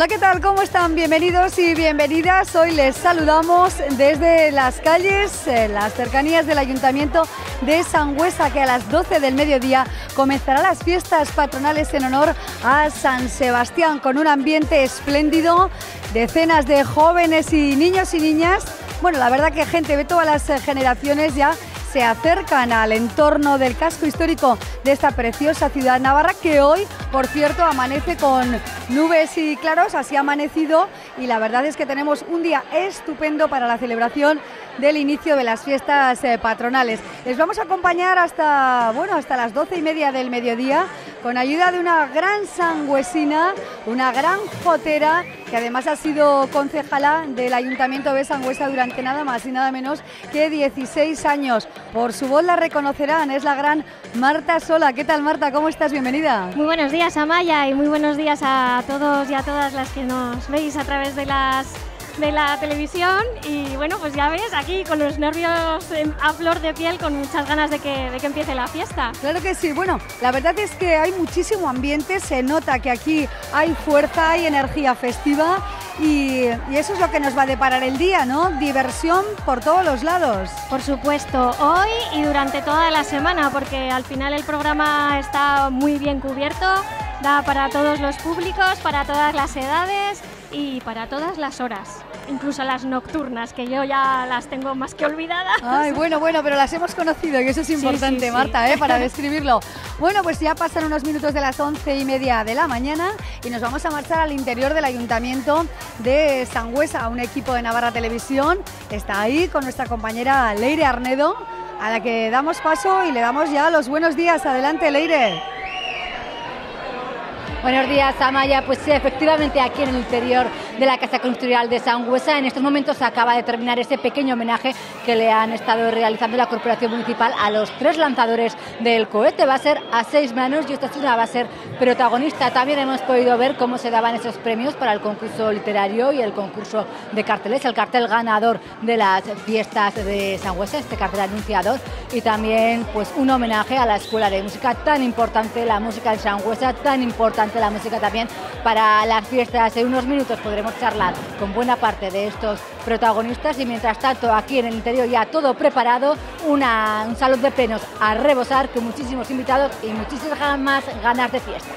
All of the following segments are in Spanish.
Hola, ¿qué tal? ¿Cómo están? Bienvenidos y bienvenidas. Hoy les saludamos desde las calles, las cercanías del Ayuntamiento de Sangüesa, que a las 12 del mediodía comenzará las fiestas patronales en honor a San Sebastián, con un ambiente espléndido, decenas de jóvenes y niños y niñas. Bueno, la verdad que gente de todas las generaciones ya se acercan al entorno del casco histórico de esta preciosa ciudad navarra que hoy, por cierto, amanece con nubes y claros, así ha amanecido y la verdad es que tenemos un día estupendo para la celebración del inicio de las fiestas eh, patronales. Les vamos a acompañar hasta, bueno, hasta las doce y media del mediodía con ayuda de una gran sangüesina, una gran jotera que además ha sido concejala del Ayuntamiento de Sangüesa durante nada más y nada menos que 16 años. Por su voz la reconocerán, es la gran Marta Sola. ¿Qué tal Marta? ¿Cómo estás? Bienvenida. Muy buenos días Amaya y muy buenos días a todos y a todas las que nos veis a través de las de la televisión y bueno, pues ya ves, aquí con los nervios a flor de piel, con muchas ganas de que, de que empiece la fiesta. Claro que sí, bueno, la verdad es que hay muchísimo ambiente, se nota que aquí hay fuerza, hay energía festiva y, y, eso es lo que nos va a deparar el día, ¿no? Diversión por todos los lados. Por supuesto, hoy y durante toda la semana, porque al final el programa está muy bien cubierto, da para todos los públicos, para todas las edades y para todas las horas, incluso las nocturnas, que yo ya las tengo más que olvidadas. Ay, bueno, bueno, pero las hemos conocido y eso es importante, sí, sí, Marta, ¿eh? para describirlo. Bueno, pues ya pasan unos minutos de las once y media de la mañana y nos vamos a marchar al interior del Ayuntamiento de Sangüesa. Un equipo de Navarra Televisión está ahí con nuestra compañera Leire Arnedo, a la que damos paso y le damos ya los buenos días. Adelante, Leire. Buenos días, Amaya. Pues sí, efectivamente aquí en el interior de la Casa Constructoral de Sangüesa en estos momentos acaba de terminar ese pequeño homenaje que le han estado realizando la Corporación Municipal a los tres lanzadores del cohete. Va a ser a seis manos y esta ciudad va a ser protagonista. También hemos podido ver cómo se daban esos premios para el concurso literario y el concurso de carteles, el cartel ganador de las fiestas de Sangüesa, este cartel anunciador, y también pues un homenaje a la Escuela de Música tan importante, la música de Sangüesa tan importante la música también para las fiestas. En unos minutos podremos charlar con buena parte de estos protagonistas y mientras tanto aquí en el interior ya todo preparado, un salón de plenos a rebosar con muchísimos invitados y muchísimas más ganas de fiesta.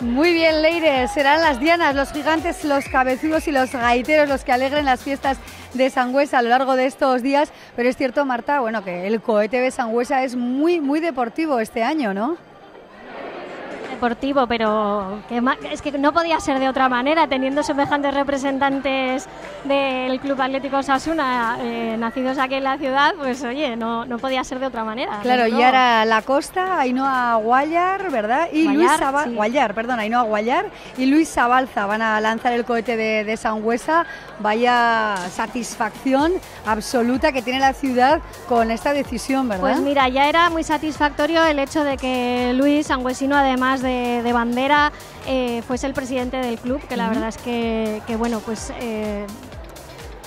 Muy bien, Leire, serán las dianas, los gigantes, los cabezudos y los gaiteros los que alegren las fiestas de Sangüesa a lo largo de estos días, pero es cierto, Marta, bueno, que el cohete de Sangüesa es muy, muy deportivo este año, ¿no? Deportivo, pero que es que no podía ser de otra manera, teniendo semejantes representantes del Club Atlético Sasuna eh, nacidos aquí en la ciudad, pues oye, no, no podía ser de otra manera. Claro, y ahora La Costa, Ainhoa Guayar, ¿verdad? Y Guayar, Luis Sabal sí. Guayar, perdón, Ainhoa Guayar y Luis Sabalza van a lanzar el cohete de, de Sangüesa. Vaya satisfacción absoluta que tiene la ciudad con esta decisión, ¿verdad? Pues mira, ya era muy satisfactorio el hecho de que Luis Sangüesino, además de, de bandera, eh, fuese el presidente del club, que la verdad es que, que bueno, pues eh,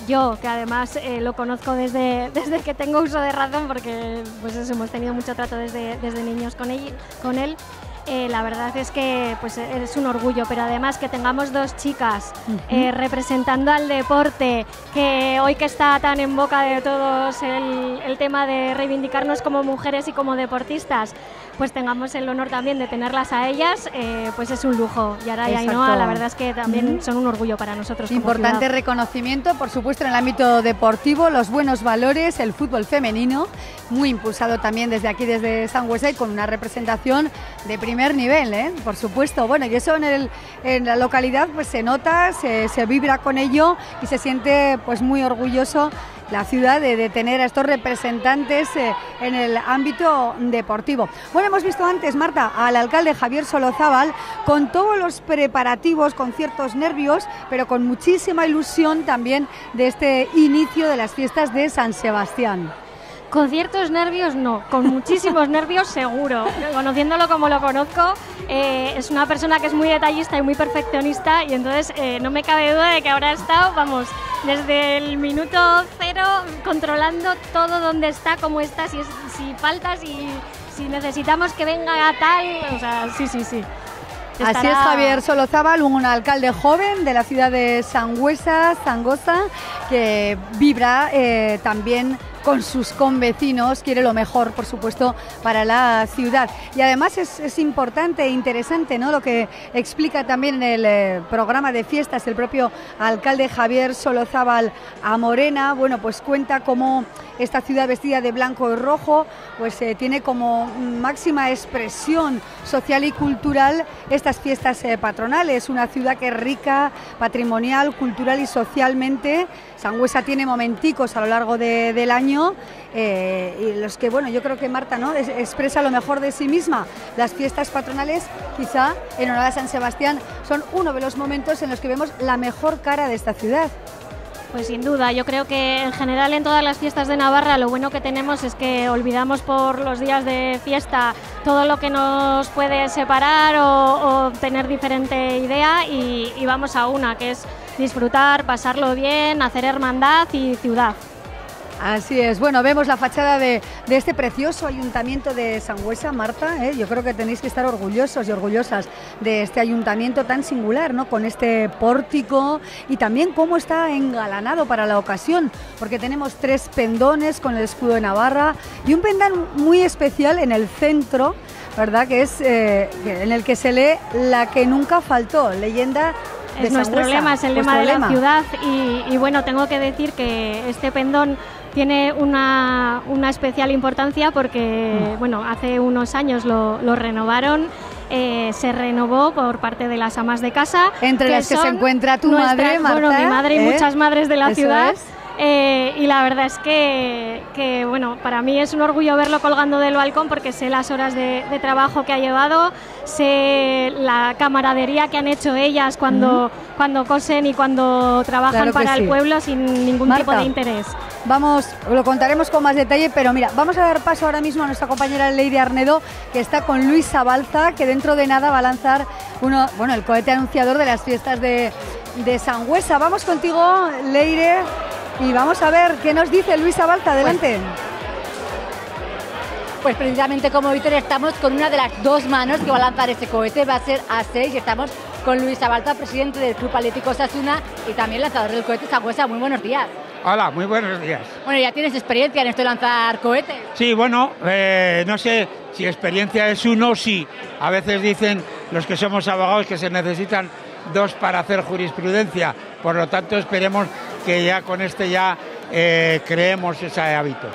yo, que además eh, lo conozco desde, desde que tengo uso de razón, porque pues eso, hemos tenido mucho trato desde, desde niños con él, con él eh, la verdad es que pues, es un orgullo, pero además que tengamos dos chicas eh, representando al deporte, que hoy que está tan en boca de todos el, el tema de reivindicarnos como mujeres y como deportistas, pues tengamos el honor también de tenerlas a ellas, eh, pues es un lujo. Y ahora y. Ainhoa, la verdad es que también son un orgullo para nosotros. Importante reconocimiento, por supuesto, en el ámbito deportivo, los buenos valores, el fútbol femenino, muy impulsado también desde aquí, desde Sangüesa, y con una representación de primer nivel, ¿eh? por supuesto. Bueno, y eso en, el, en la localidad pues se nota, se, se vibra con ello y se siente pues muy orgulloso la ciudad de, de tener a estos representantes eh, en el ámbito deportivo. Bueno, hemos visto antes, Marta, al alcalde Javier Solozábal con todos los preparativos, con ciertos nervios, pero con muchísima ilusión también de este inicio de las fiestas de San Sebastián. Con ciertos nervios no, con muchísimos nervios seguro. Conociéndolo como lo conozco, eh, es una persona que es muy detallista y muy perfeccionista y entonces eh, no me cabe duda de que habrá estado, vamos, desde el minuto cero controlando todo donde está, cómo está, si, es, si falta, si, si necesitamos que venga tal, o sea, sí, sí, sí. Así es, Javier Solozábal, un alcalde joven de la ciudad de Sangüesa, Zangoza, que vibra eh, también con sus convecinos, quiere lo mejor, por supuesto, para la ciudad. Y además es, importante e interesante ¿no? lo que explica también en el eh, programa de fiestas el propio alcalde Javier Solozábal a Morena. Bueno, pues cuenta cómo esta ciudad vestida de blanco y rojo, pues eh, tiene como máxima expresión social y cultural estas fiestas eh, patronales. Una ciudad que es rica, patrimonial, cultural y socialmente. Sangüesa tiene momenticos a lo largo del año eh, y los que, bueno, yo creo que Marta ¿no? expresa lo mejor de sí misma. Las fiestas patronales, quizá en honor a San Sebastián, son uno de los momentos en los que vemos la mejor cara de esta ciudad. Pues sin duda, yo creo que en general en todas las fiestas de Navarra lo bueno que tenemos es que olvidamos por los días de fiesta todo lo que nos puede separar o, tener diferente idea y vamos a una, que es disfrutar, pasarlo bien, hacer hermandad y ciudad. Así es. Bueno, vemos la fachada de, este precioso ayuntamiento de Sangüesa, Marta. ¿eh? Yo creo que tenéis que estar orgullosos y orgullosas de este ayuntamiento tan singular, ¿no? Con este pórtico y también cómo está engalanado para la ocasión, porque tenemos tres pendones con el escudo de Navarra y un pendón muy especial en el centro, ¿verdad? Que es eh, en el que se lee la que nunca faltó, leyenda es nuestro lema, es el lema de la ciudad y, y, bueno, tengo que decir que este pendón tiene una, especial importancia porque, mm. bueno, hace unos años lo, renovaron. Eh, se renovó por parte de las amas de casa. Entre las que se encuentra tu madre, Marta, Bueno, mi madre y ¿eh? muchas madres de la ciudad. Eh, y la verdad es que, bueno, para mí es un orgullo verlo colgando del balcón porque sé las horas de, trabajo que ha llevado, sé la camaradería que han hecho ellas cuando, cuando cosen y cuando trabajan para el pueblo sin ningún tipo de interés. Vamos, lo contaremos con más detalle, pero mira, vamos a dar paso ahora mismo a nuestra compañera Lady Arnedo, que está con Luis Balza, que dentro de nada va a lanzar uno, bueno, el cohete anunciador de las fiestas de, de Sangüesa. Vamos contigo, Leire. Y vamos a ver qué nos dice Luisa Balta. Adelante. Pues, precisamente como Víctor estamos con una de las dos manos que va a lanzar ese cohete, va a ser A6 y estamos con Luisa Balta, presidente del Club Atlético Sasuna y también lanzador del cohete Sagüesa. Muy buenos días. Hola, muy buenos días. Bueno, ya tienes experiencia en esto de lanzar cohetes. Sí, bueno, eh, no sé si experiencia es uno, sí. A veces dicen los que somos abogados que se necesitan dos para hacer jurisprudencia. Por lo tanto, esperemos que ya con este ya eh, creemos ese hábito.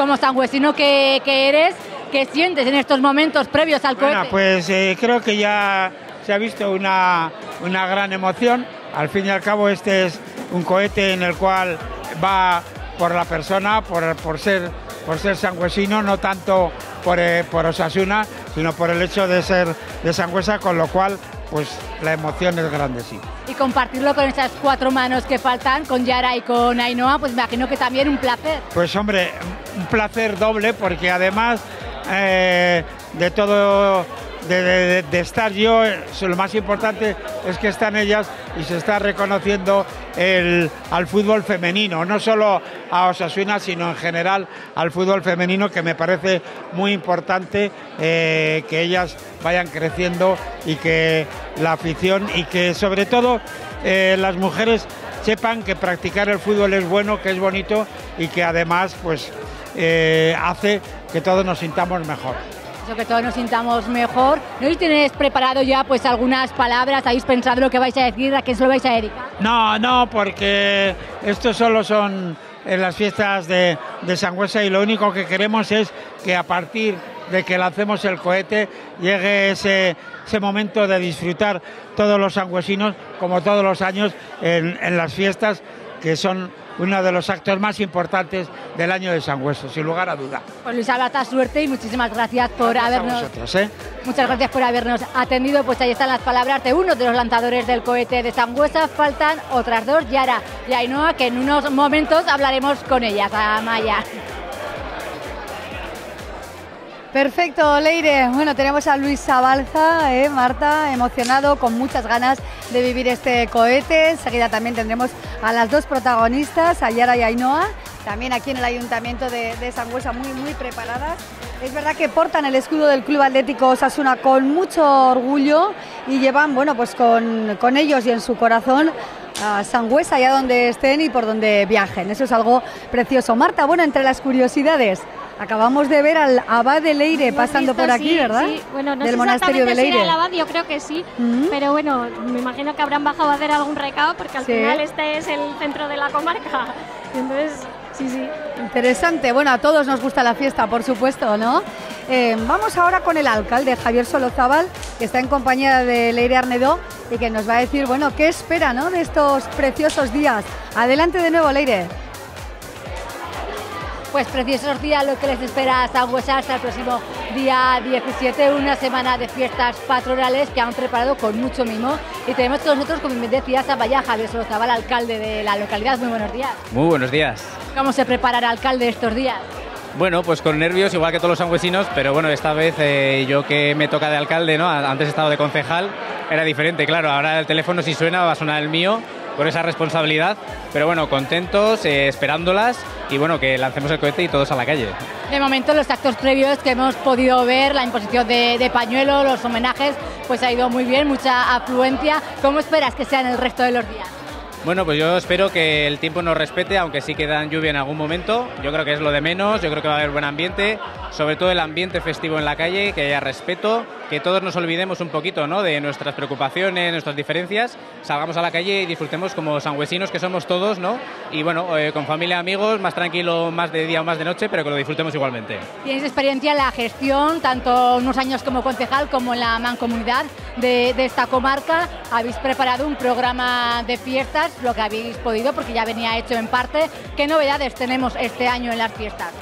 Como sangüesino que, que eres, ¿qué sientes en estos momentos previos al cohete? Bueno, pues eh, creo que ya se ha visto una, una gran emoción. Al fin y al cabo, este es un cohete en el cual va por la persona, por, por ser por ser sangüesino, no tanto por, eh, por Osasuna, sino por el hecho de ser de Sangüesa, con lo cual pues la emoción es grande, sí. Y compartirlo con esas cuatro manos que faltan, con Yara y con Ainhoa, pues me imagino que también un placer. Pues hombre, un placer doble, porque además eh, de todo de, estar yo, lo más importante es que están ellas y se está reconociendo el, al fútbol femenino, no solo a Osasuna, sino en general al fútbol femenino, que me parece muy importante eh, que ellas vayan creciendo y que la afición y que sobre todo eh, las mujeres sepan que practicar el fútbol es bueno, que es bonito y que además pues eh, hace que todos nos sintamos mejor que todos nos sintamos mejor. ¿No tenéis preparado ya pues algunas palabras? ¿Habéis pensado lo que vais a decir? ¿A qué se lo vais a dedicar? No, no, porque estos solo son en las fiestas de, de Sangüesa y lo único que queremos es que a partir de que lancemos el cohete llegue ese, momento de disfrutar todos los sangüesinos, como todos los años, en las fiestas que son uno de los actos más importantes del año de Sangüesa, sin lugar a duda. Pues Luis Albata, suerte y muchísimas gracias por habernos. ¿eh? Muchas gracias por habernos atendido. Pues ahí están las palabras de uno de los lanzadores del cohete de Sangüesa. Faltan otras dos, Yara y Ainhoa, que en unos momentos hablaremos con ellas. A Maya. Perfecto, Leire. Bueno, tenemos a Luis Zabalza, ¿eh? Marta, emocionado, con muchas ganas de vivir este cohete. Enseguida también tendremos a las dos protagonistas, a Yara y Ainhoa, también aquí en el Ayuntamiento de, de Sangüesa, muy, muy preparadas Es verdad que portan el escudo del Club Atlético Osasuna con mucho orgullo y llevan, bueno, pues con, con ellos y en su corazón a Sangüesa, allá donde estén y por donde viajen. Eso es algo precioso. Marta, bueno, entre las curiosidades, acabamos de ver al abad de Leire pasando por aquí, ¿verdad? Sí, bueno, no Del sé monasterio de si Leire. era el abad, yo creo que sí, Mm. pero bueno, me imagino que habrán bajado a hacer algún recado porque al Sí. final este es el centro de la comarca. Entonces, sí, sí. Interesante. Bueno, a todos nos gusta la fiesta, por supuesto, ¿no? Eh, vamos ahora con el alcalde Javier Solozábal, que está en compañía de Leire Arnedó y que nos va a decir, bueno, qué espera, ¿no? De estos preciosos días. Adelante de nuevo, Leire. Pues preciosos días lo que les espera a Sangüesa hasta el próximo día 17, una semana de fiestas patronales que han preparado con mucho mimo. Y tenemos con nosotros, como me decías, a Vaya Javier Solozabal, alcalde de la localidad. Muy buenos días. Muy buenos días. ¿Cómo se prepara el alcalde estos días? Bueno, pues con nervios, igual que todos los sangüesinos, pero bueno, esta vez eh, yo que me toca de alcalde, ¿no? Antes he estado de concejal, era diferente, claro. Ahora el teléfono si suena va a sonar el mío, con esa responsabilidad. Pero bueno, contentos, eh, esperándolas y bueno, que lancemos el cohete y todos a la calle. De momento, los actos previos que hemos podido ver, la imposición de, de pañuelo, los homenajes, pues ha ido muy bien, mucha afluencia. ¿Cómo esperas que sean el resto de los días? Bueno, pues yo espero que el tiempo nos respete, aunque sí quedan lluvia en algún momento. Yo creo que es lo de menos, yo creo que va a haber buen ambiente, sobre todo el ambiente festivo en la calle, que haya respeto, que todos nos olvidemos un poquito ¿no? de nuestras preocupaciones, nuestras diferencias, salgamos a la calle y disfrutemos como sangüesinos que somos todos, ¿no? Y bueno, eh, con familia, amigos, más tranquilo, más de día o más de noche, pero que lo disfrutemos igualmente. Tienes experiencia en la gestión, tanto unos años como concejal como en la mancomunidad de, esta comarca. Habéis preparado un programa de fiestas, lo que habéis podido, porque ya venía hecho en parte. ¿Qué novedades tenemos este año en las fiestas?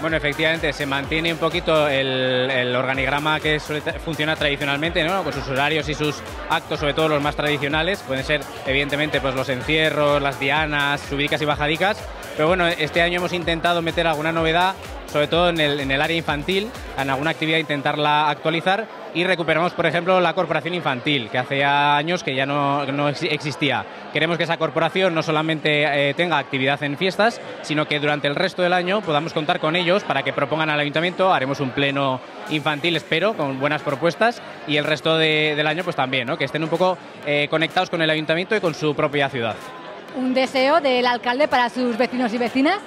Bueno, efectivamente, se mantiene un poquito el, organigrama que funciona tradicionalmente, con sus horarios y sus actos, sobre todo los más tradicionales. Pueden ser, evidentemente, pues los encierros, las dianas, subidicas y bajadicas. Pero bueno, este año hemos intentado meter alguna novedad, sobre todo en el, en el área infantil, en alguna actividad intentarla actualizar y recuperamos, por ejemplo, la corporación infantil, que hace años que ya no, no ex- existía. Queremos que esa corporación no solamente eh, tenga actividad en fiestas, sino que durante el resto del año podamos contar con ellos para que propongan al ayuntamiento. Haremos un pleno infantil, espero, con buenas propuestas y el resto de- del año pues también, ¿no? que estén un poco eh, conectados con el ayuntamiento y con su propia ciudad. ¿Un deseo del alcalde para sus vecinos y vecinas?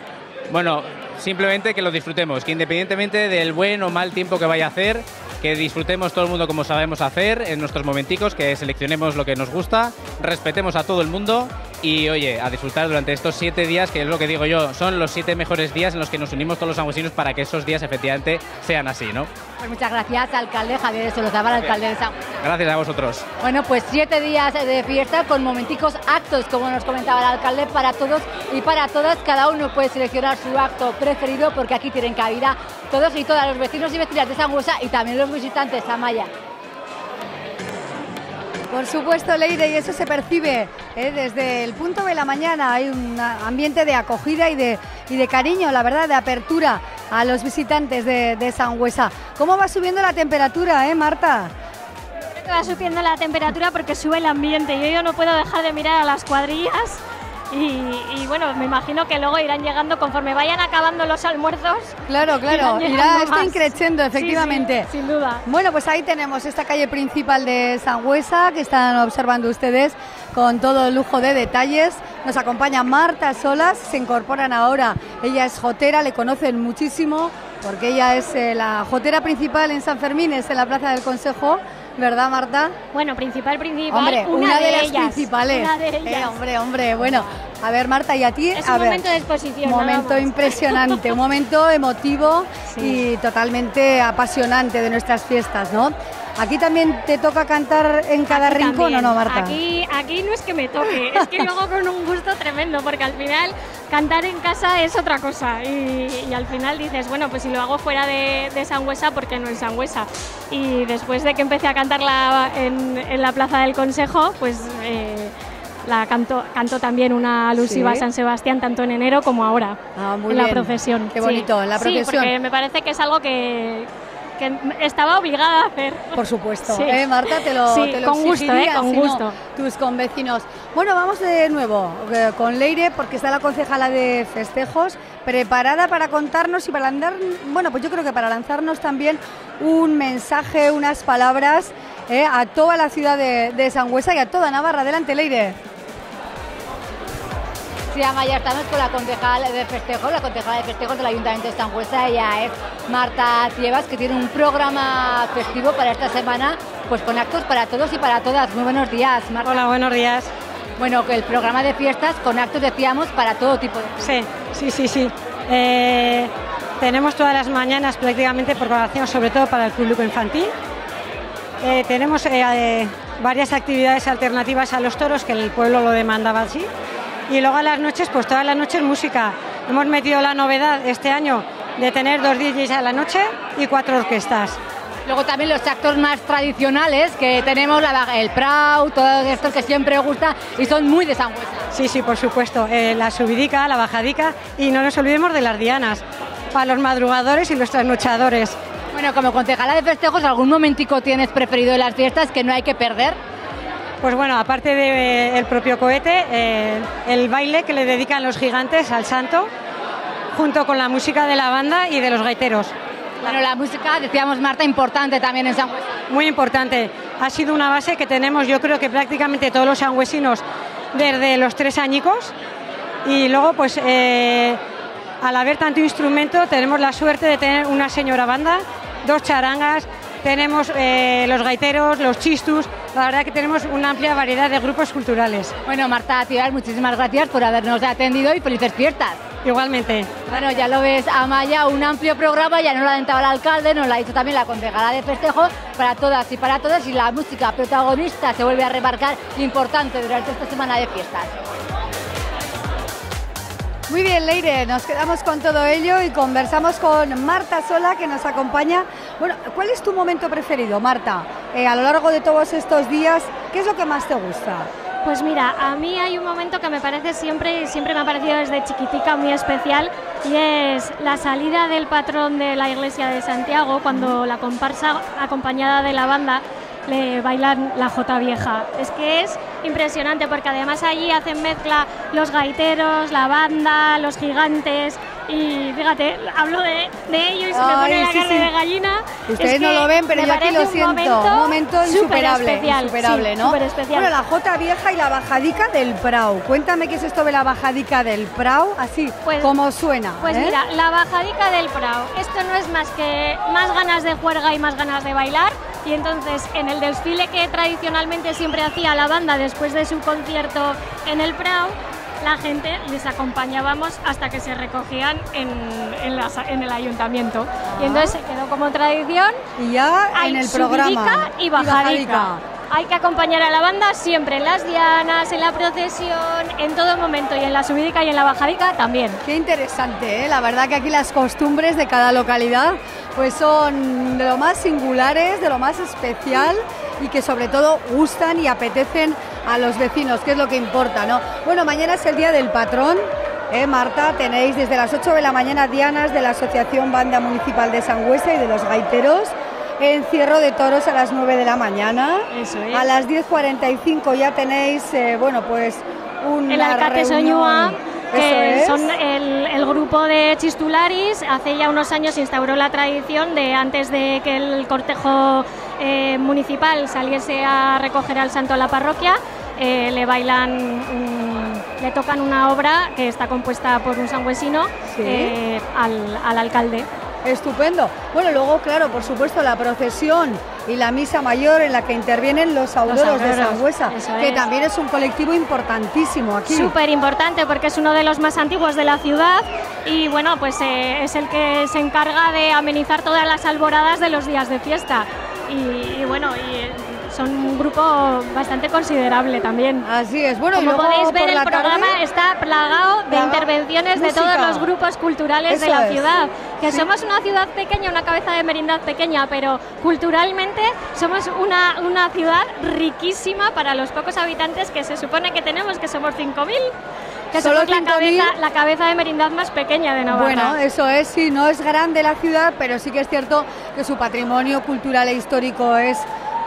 Bueno, simplemente que lo disfrutemos, que independientemente del buen o mal tiempo que vaya a hacer, que disfrutemos todo el mundo como sabemos hacer en nuestros momenticos, que seleccionemos lo que nos gusta, respetemos a todo el mundo y oye, a disfrutar durante estos siete días, que es lo que digo yo, son los siete mejores días en los que nos unimos todos los sangüesinos para que esos días efectivamente sean así, ¿no? Pues muchas gracias, alcalde Javier Solozabal, alcalde de San Gracias a vosotros. Bueno, pues siete días de fiesta con momenticos actos, como nos comentaba el alcalde, para todos y para todas. Cada uno puede seleccionar su acto preferido porque aquí tienen cabida todos y todas los vecinos y vecinas de Sangüesa y también los visitantes a Maya. Por supuesto, Leire, y eso se percibe ¿eh? desde el punto de la mañana. Hay un ambiente de acogida y de, y de cariño, la verdad, de apertura a los visitantes de, de Sangüesa. ¿Cómo va subiendo la temperatura, eh, Marta? Creo que va subiendo la temperatura porque sube el ambiente. Yo, yo no puedo dejar de mirar a las cuadrillas y, y, bueno, me imagino que luego irán llegando conforme vayan acabando los almuerzos. Claro, claro, irá esto increciendo, efectivamente. sí, sin duda. Bueno, pues ahí tenemos esta calle principal de Sangüesa que están observando ustedes con todo lujo de detalles. Nos acompaña Marta Solas, se incorporan ahora. Ella es jotera, le conocen muchísimo porque ella es eh, la jotera principal en San Fermín, es en la Plaza del Consejo, ¿verdad, Marta? Bueno, principal, principal. Hombre, una, una, de, las ellas, principales. Una de Eh, ellas. hombre, hombre, bueno. A ver, Marta, ¿y a ti? Es a un ver. momento de exposición. nada Momento impresionante, un momento emotivo Sí. y totalmente apasionante de nuestras fiestas, ¿no? Aquí también te toca cantar en cada Aquí rincón, también. ¿o no, Marta? Aquí, aquí no es que me toque, es que luego con un gusto tremendo, porque al final cantar en casa es otra cosa. Y, y al final dices, bueno, pues si lo hago fuera de, de Sangüesa, ¿por qué no en Sangüesa? Y después de que empecé a cantarla en, en la Plaza del Consejo, pues eh, la canto, canto también una alusiva Sí. a San Sebastián, tanto en enero como ahora, Ah, muy en la bien. procesión. Qué Sí. bonito, en la Sí, procesión. porque me parece que es algo que, que estaba obligada a hacer. Por supuesto, Sí. ¿eh, Marta, te lo, Sí, te lo con gusto, ¿eh? Con gusto. tus convecinos. Bueno, vamos de nuevo eh, con Leire, porque está la concejala de festejos, preparada para contarnos y para andar, bueno, pues yo creo que para lanzarnos también un mensaje, unas palabras eh, a toda la ciudad de, de Sangüesa y a toda Navarra. Adelante, Leire. Sí, Amaya, estamos con la concejal de festejos, la concejala de festejos del Ayuntamiento de Sangüesa, ella es Marta Tievas, que tiene un programa festivo para esta semana, pues con actos para todos y para todas. Muy buenos días, Marta. Hola, buenos días. Bueno, que el programa de fiestas con actos, decíamos, para todo tipo de... Sí, sí, sí, sí. Eh, tenemos todas las mañanas prácticamente programación, sobre todo para el público infantil. Eh, tenemos eh, varias actividades alternativas a los toros que el pueblo lo demandaba así. Y luego a las noches, pues todas las noches música. Hemos metido la novedad este año de tener dos DJs a la noche y cuatro orquestas. Luego también los actos más tradicionales, que tenemos la- el Prau, todos estos que siempre gusta y son muy de Sangüesa. Sí, sí, por supuesto. Eh, la subidica, la bajadica y no nos olvidemos de las dianas para los madrugadores y los trasnochadores. Bueno, como concejala de festejos, ¿algún momentico tienes preferido de las fiestas que no hay que perder? Pues bueno, aparte del propio cohete, eh, el baile que le dedican los gigantes al santo, junto con la música de la banda y de los gaiteros. Bueno, la música, decíamos Marta, importante también en Sangüesa. Muy importante. Ha sido una base que tenemos, yo creo que prácticamente todos los sangüesinos desde los tres añicos. Y luego, pues, eh, al haber tanto instrumento, tenemos la suerte de tener una señora banda, dos charangas, tenemos eh, los gaiteros, los chistus. La verdad que tenemos una amplia variedad de grupos culturales. Bueno, Marta Tibar, muchísimas gracias por habernos atendido y felices fiestas. Igualmente. Bueno, ya lo ves, Amaya, un amplio programa, ya nos lo ha adelantado el alcalde, nos lo ha dicho también la concejala de festejos, para todas y para todas, y la música protagonista se vuelve a remarcar importante durante esta semana de fiestas. Muy bien, Leire, nos quedamos con todo ello y conversamos con Marta Sola, que nos acompaña. Bueno, ¿cuál es tu momento preferido, Marta? Eh, a lo largo de todos estos días, ¿qué es lo que más te gusta? Pues mira, a mí hay un momento que me parece siempre, siempre me ha parecido desde chiquitica muy especial y es la salida del patrón de la iglesia de Santiago cuando la comparsa acompañada de la banda le bailan la jota vieja. Es que es impresionante porque además allí hacen mezcla los gaiteros, la banda, los gigantes y fíjate, hablo de, de ello y se me pone la sí, carne sí. de gallina. Ustedes Es no lo ven, pero yo aquí lo un siento. momento Un momento insuperable, superespecial, insuperable, sí, ¿no? superespecial. Bueno, la Jota vieja y la bajadica del Prau. Cuéntame qué es esto de la bajadica del Prau, así Pues- como suena. Pues ¿eh? mira, la bajadica del Prado. Esto no es más que más ganas de juerga y más ganas de bailar. Y entonces, en el desfile que tradicionalmente siempre hacía la banda después de su concierto en el Prado, la gente les acompañábamos hasta que se recogían en, en el ayuntamiento. Y entonces se quedó como tradición. Y ya en el programa. y bajadica. Hay que acompañar a la banda siempre en las dianas, en la procesión, en todo momento. Y en la subidica y en la bajadica también. Qué interesante, ¿eh? la verdad que aquí las costumbres de cada localidad pues son de lo más singulares, de lo más especial y que sobre todo gustan y apetecen a los vecinos, que es lo que importa, ¿no? Bueno, mañana es el día del patrón. ¿eh, Marta, tenéis desde las 8 de la mañana dianas de la Asociación Banda Municipal de Sangüesa y de los Gaiteros, encierro de toros a las 9 de la mañana. Eso es. A las 10.45 ya tenéis, eh, bueno, pues un el Alcate Soñúa, que son el, el grupo de Chistularis. Hace ya unos años se instauró la tradición de antes de que el cortejo eh, municipal saliese a recoger al santo a la parroquia, eh, le bailan, le tocan una obra que está compuesta por un sangüesino Sí. al, al alcalde. Estupendo. Bueno, luego, claro, por supuesto, la procesión y la misa mayor en la que intervienen los auroros, de Sangüesa, que es. también es un colectivo importantísimo aquí. Súper importante porque es uno de los más antiguos de la ciudad y bueno, pues eh, es el que se encarga de amenizar todas las alboradas de los días de fiesta. Y, y bueno, y, son un grupo bastante considerable también. Así es. Bueno, y Como luego podéis ver, por el programa tarde- está plagado de Plagado. intervenciones de todos los grupos culturales de la es. ciudad. Que Sí. somos una ciudad pequeña, una cabeza de merindad pequeña, pero culturalmente somos una, una ciudad riquísima para los pocos habitantes que se supone que tenemos, que somos 5.000. que Solo somos la 5.000. cabeza, la cabeza de merindad más pequeña de Navarra. Bueno, eso es, sí, no es grande la ciudad, pero sí que es cierto que su patrimonio cultural e histórico es,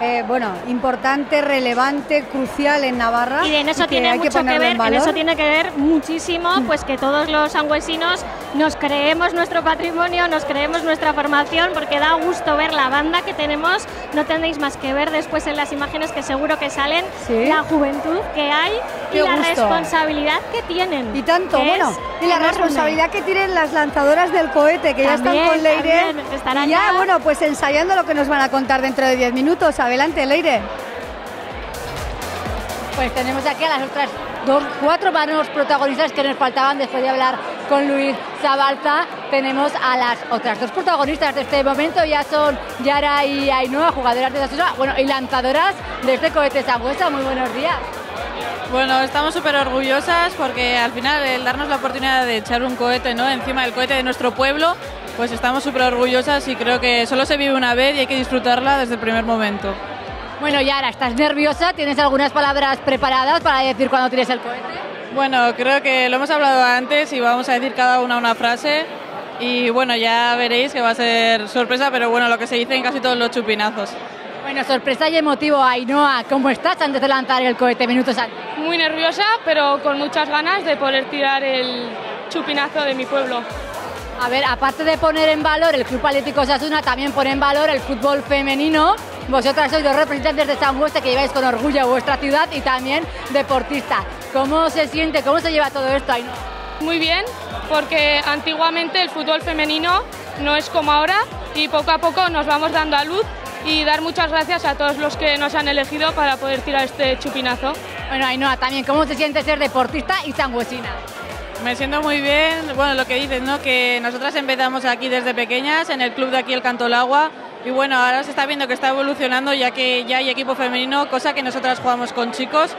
eh, bueno, importante, relevante, crucial en Navarra. Y en eso que tiene hay mucho que, ver, en en, eso tiene que ver muchísimo, pues que todos los sangüesinos nos creemos nuestro patrimonio, nos creemos nuestra formación, porque da gusto ver la banda que tenemos. No tendréis más que ver después en las imágenes que seguro que salen Sí. la juventud que hay Qué y la gusto. responsabilidad que tienen. Y tanto, bueno, y la enorme. responsabilidad que tienen las lanzadoras del cohete, que ya También, están con Leire. estarán y ya, ya. bueno, pues ensayando lo que nos van a contar dentro de 10 minutos. Adelante, Leire. Pues tenemos aquí a las otras dos, cuatro manos protagonistas que nos faltaban después de hablar con Luis Zabalza. Tenemos a las otras dos protagonistas de este momento, ya son Yara y Ainhoa, jugadoras de Osasuna, bueno, y lanzadoras de este cohete Sangüesa. Muy buenos días. Bueno, estamos súper orgullosas porque al final el darnos la oportunidad de echar un cohete ¿no? encima del cohete de nuestro pueblo, pues estamos súper orgullosas y creo que solo se vive una vez y hay que disfrutarla desde el primer momento. Bueno, Yara, ¿estás nerviosa? ¿Tienes algunas palabras preparadas para decir cuando tires el cohete? Bueno, creo que lo hemos hablado antes y vamos a decir cada una una frase y bueno, ya veréis que va a ser sorpresa, pero bueno, lo que se dice en casi todos los chupinazos. Bueno, sorpresa y emotivo, Ainhoa. ¿Cómo estás antes de lanzar el cohete minutos antes? Muy nerviosa, pero con muchas ganas de poder tirar el chupinazo de mi pueblo. A ver, aparte de poner en valor el Club Atlético Osasuna, también pone en valor el fútbol femenino. Vosotras sois dos representantes de Sangüesa que lleváis con orgullo a vuestra ciudad y también deportistas. ¿Cómo se siente, cómo se lleva todo esto, Ainhoa? Muy bien, porque antiguamente el fútbol femenino no es como ahora y poco a poco nos vamos dando a luz y dar muchas gracias a todos los que nos han elegido para poder tirar este chupinazo. Bueno, Ainhoa, también, ¿cómo se siente ser deportista y sangüesina? Me siento muy bien, bueno, lo que dices, ¿no? Que nosotras empezamos aquí desde pequeñas, en el club de aquí, el Canto al Agua, y bueno, ahora se está viendo que está evolucionando ya que ya hay equipo femenino, cosa que nosotras jugamos con chicos,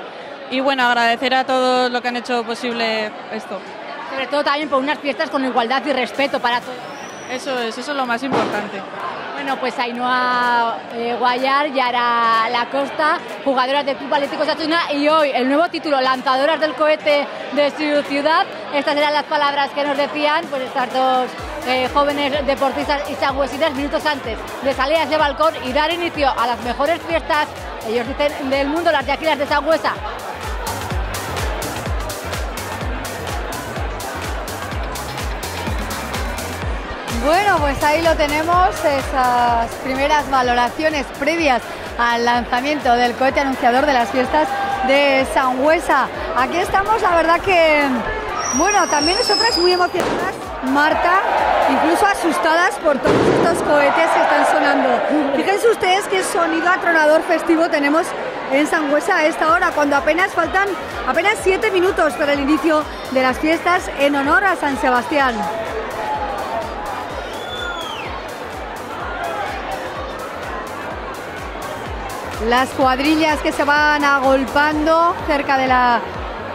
y bueno, agradecer a todos lo que han hecho posible esto. Sobre todo también por unas fiestas con igualdad y respeto para todos. Eso es, eso es lo más importante. Bueno, pues Ainhoa eh, Guayar, Yara Lacosta, jugadoras del Club Atlético Osasuna y hoy el nuevo título, lanzadoras del cohete de su ciudad. Estas eran las palabras que nos decían pues estas dos eh, jóvenes deportistas y sangüesinas minutos antes de salir a ese balcón y dar inicio a las mejores fiestas, ellos del mundo, las las de Sangüesa. Bueno, pues ahí lo tenemos, esas primeras valoraciones previas al lanzamiento del cohete anunciador de las fiestas de Sangüesa. Aquí estamos, la verdad que, bueno, también nosotras muy emocionadas, Marta, incluso asustadas por todos estos cohetes que están sonando. Fíjense ustedes qué sonido atronador festivo tenemos en Sangüesa a esta hora, cuando apenas faltan apenas siete minutos para el inicio de las fiestas en honor a San Sebastián. Las cuadrillas que se van agolpando cerca de la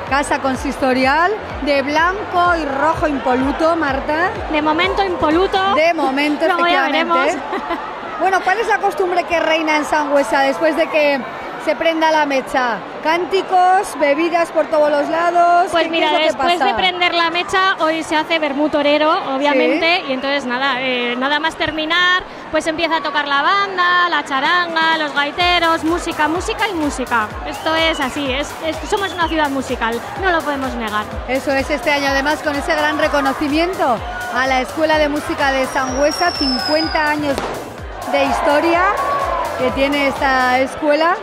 casa consistorial de blanco y rojo impoluto, Marta. De momento impoluto. De momento, ya efectivamente. Bueno, ¿cuál es la costumbre que reina en Sangüesa después de que se prenda la mecha? Cánticos, bebidas por todos los lados. Pues ¿qué- qué mira, es lo que después pasa? de prender la mecha, hoy se hace vermú torero, obviamente, y entonces nada, eh, nada más terminar, pues empieza a tocar la banda, la charanga, los gaiteros, música, música y música. Esto es así, somos una ciudad musical, no lo podemos negar. Eso es este año, además con ese gran reconocimiento a la Escuela de Música de Sangüesa, 50 años de historia que tiene esta escuela.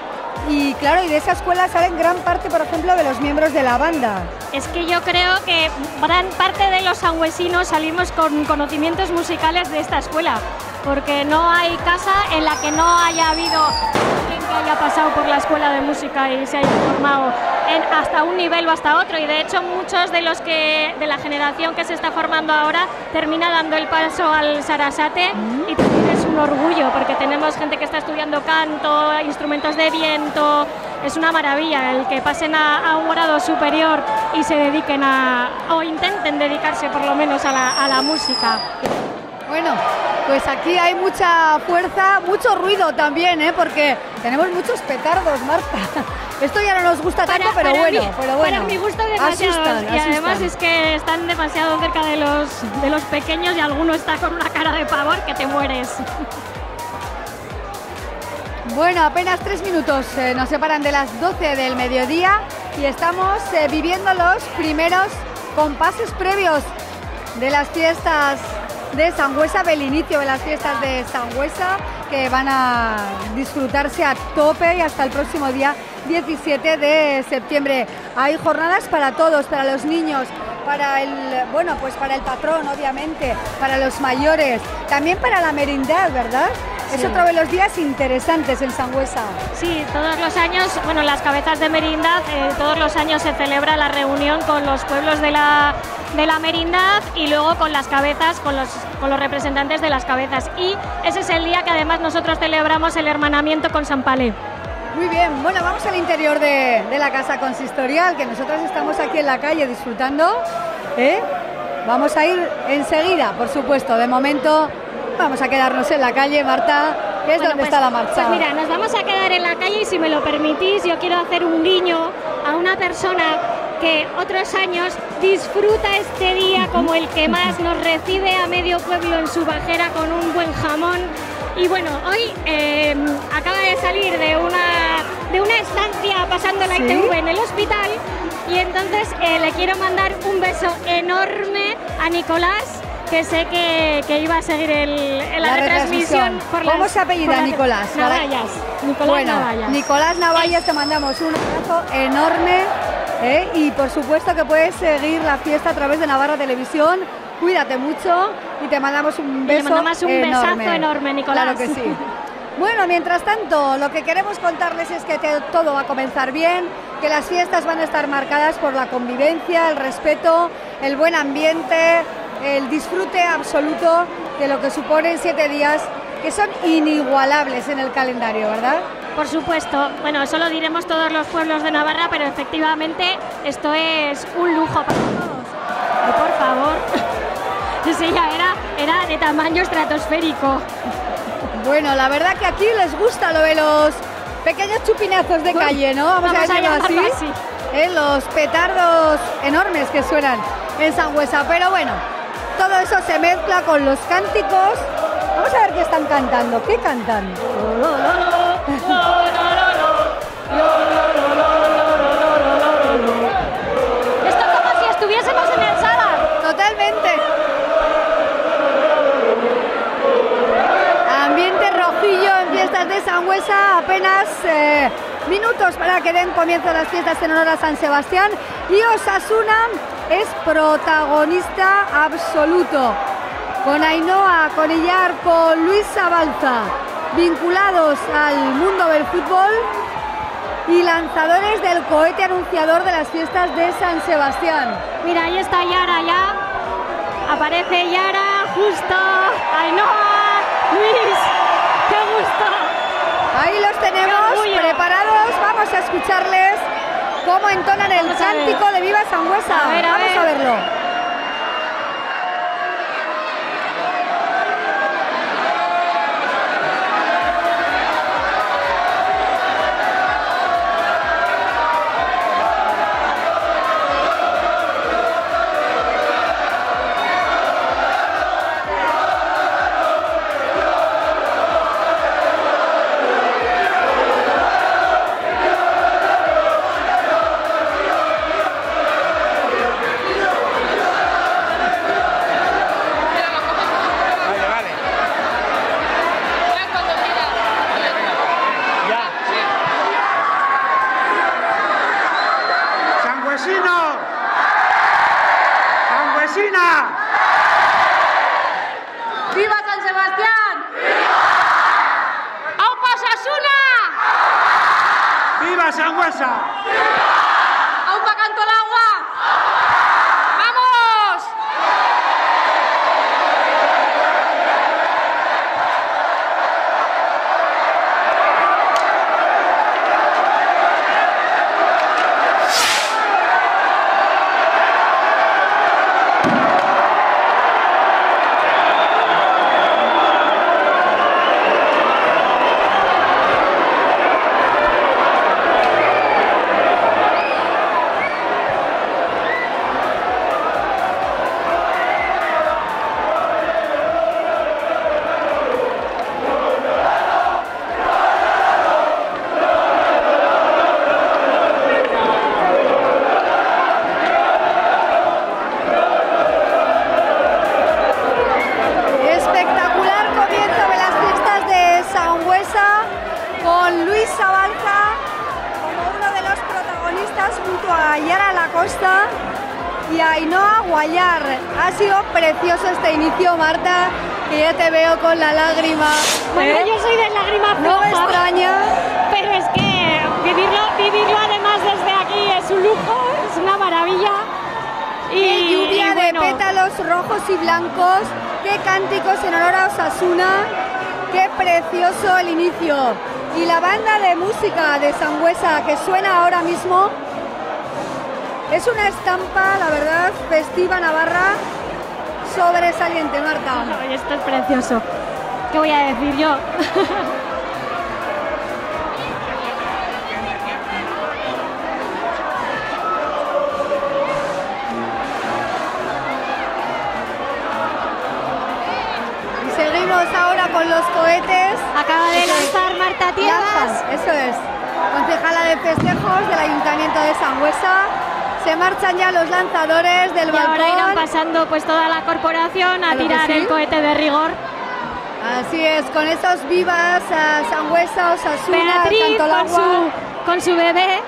Y claro, y de esa escuela salen gran parte, por ejemplo, de los miembros de la banda. Es que yo creo que gran parte de los sangüesinos salimos con conocimientos musicales de esta escuela, porque no hay casa en la que no haya habido alguien que haya pasado por la escuela de música y se haya formado en hasta un nivel o hasta otro. Y de hecho muchos de los que de la generación que se está formando ahora termina dando el paso al Sarasate es orgullo porque tenemos gente que está estudiando canto, instrumentos de viento. Es una maravilla el que pasen a, a un grado superior y se dediquen a, o intenten dedicarse por lo menos a la, a la música. Bueno, pues aquí hay mucha fuerza, mucho ruido también, ¿eh? porque tenemos muchos petardos, Marta. Esto ya no nos gusta tanto, pero, bueno, pero bueno. Para mi gusto demasiado. y además es que están demasiado cerca de los, de los pequeños y alguno está con una cara de pavor que te mueres. Bueno, apenas tres minutos eh, nos separan de las 12 del mediodía y estamos eh, viviendo los primeros compases previos de las fiestas de Sangüesa, del inicio de las fiestas de Sangüesa, que van a disfrutarse a tope y hasta el próximo día 17 de septiembre. Hay jornadas para todos, para los niños, para el, bueno, pues para el patrón, obviamente, para los mayores, también para la merindad, ¿verdad? Es otro de los días interesantes en Sangüesa. Sí, todos los años, bueno, las cabezas de merindad, eh, todos los años se celebra la reunión con los pueblos de la, de la merindad y luego con las cabezas, con los, con los representantes de las cabezas. Y ese es el día que además nosotros celebramos el hermanamiento con San Palé. Muy bien, bueno, vamos al interior de, de, la casa consistorial, que nosotros estamos aquí en la calle disfrutando. ¿eh? Vamos a ir enseguida, por supuesto. De momento Vamos a quedarnos en la calle, Marta, que es donde pues, está la marcha. Pues mira, nos vamos a quedar en la calle y si me lo permitís, yo quiero hacer un guiño a una persona que otros años disfruta este día como el que más nos recibe a medio pueblo en su bajera con un buen jamón. Y bueno, hoy em, acaba de salir de una, de una estancia pasando la ITV en el hospital y entonces eh, le quiero mandar un beso enorme a Nicolás que sé que, iba a seguir el, la, retransmisión. Por ¿Cómo se apellida Nicolás? Navallas. Nicolás bueno, Navallas. Nicolás Navallas, te mandamos un abrazo enorme ¿eh? y por supuesto que puedes seguir la fiesta a través de Navarra Televisión. Cuídate mucho y te mandamos un beso. Te mandamos un enorme. besazo enorme, Nicolás. Claro que sí. Bueno, mientras tanto, lo que queremos contarles es que todo va a comenzar bien, que las fiestas van a estar marcadas por la convivencia, el respeto, el buen ambiente, el disfrute absoluto de lo que suponen siete días que son inigualables en el calendario, ¿verdad? Por supuesto, bueno, eso lo diremos todos los pueblos de Navarra, pero efectivamente esto es un lujo para todos. Y por favor, ese ya era, era de tamaño estratosférico. Bueno, la verdad que aquí les gusta lo de los pequeños chupinazos de calle, ¿no? Vamos, a decirlo así. así. ¿Eh? Los petardos enormes que suenan en Sangüesa. Pero bueno, todo eso se mezcla con los cánticos. Vamos a ver qué están cantando. ¿Qué cantan? Esto como si estuviésemos en el sala. Totalmente. Ambiente rojillo en fiestas de Sangüesa, apenas eh, minutos para que den comienzo las fiestas en honor a San Sebastián y Osasuna es protagonista absoluto. Con Ainhoa Conillar, con Luis Zabalza, vinculados al mundo del fútbol y lanzadores del cohete anunciador de las fiestas de San Sebastián. Mira, ahí está Yara ya. Aparece Yara, justo. Ainhoa, Luis, qué gusto. Ahí los tenemos preparados. Vamos a escucharles cómo entonan el cántico de Viva Sangüesa. Vamos a verlo. Marta, que ya te veo con la lágrima. Bueno, ¿eh? yo soy de lágrima No me floja, extraña. pero es que vivirlo, vivirlo además desde aquí es un lujo, es una maravilla. Y Qué lluvia y bueno, de pétalos rojos y blancos, qué cánticos en honor a Osasuna, qué precioso el inicio. Y la banda de música de Sangüesa que suena ahora mismo es una estampa, la verdad, festiva navarra sobresaliente, Marta. Esto es precioso. ¿Qué voy a decir yo? Y seguimos ahora con los cohetes. Acaba de lanzar Marta. Lanzan, Eso es. Concejala de festejos del Ayuntamiento de Sangüesa. Se marchan ya los lanzadores del Y balcón. ahora irán pasando pues toda la corporación a ¿A lo que tirar sí? el cohete de rigor. Así es, con esos vivas a Sangüesa, Osasuna, Beatriz con su, con su bebé.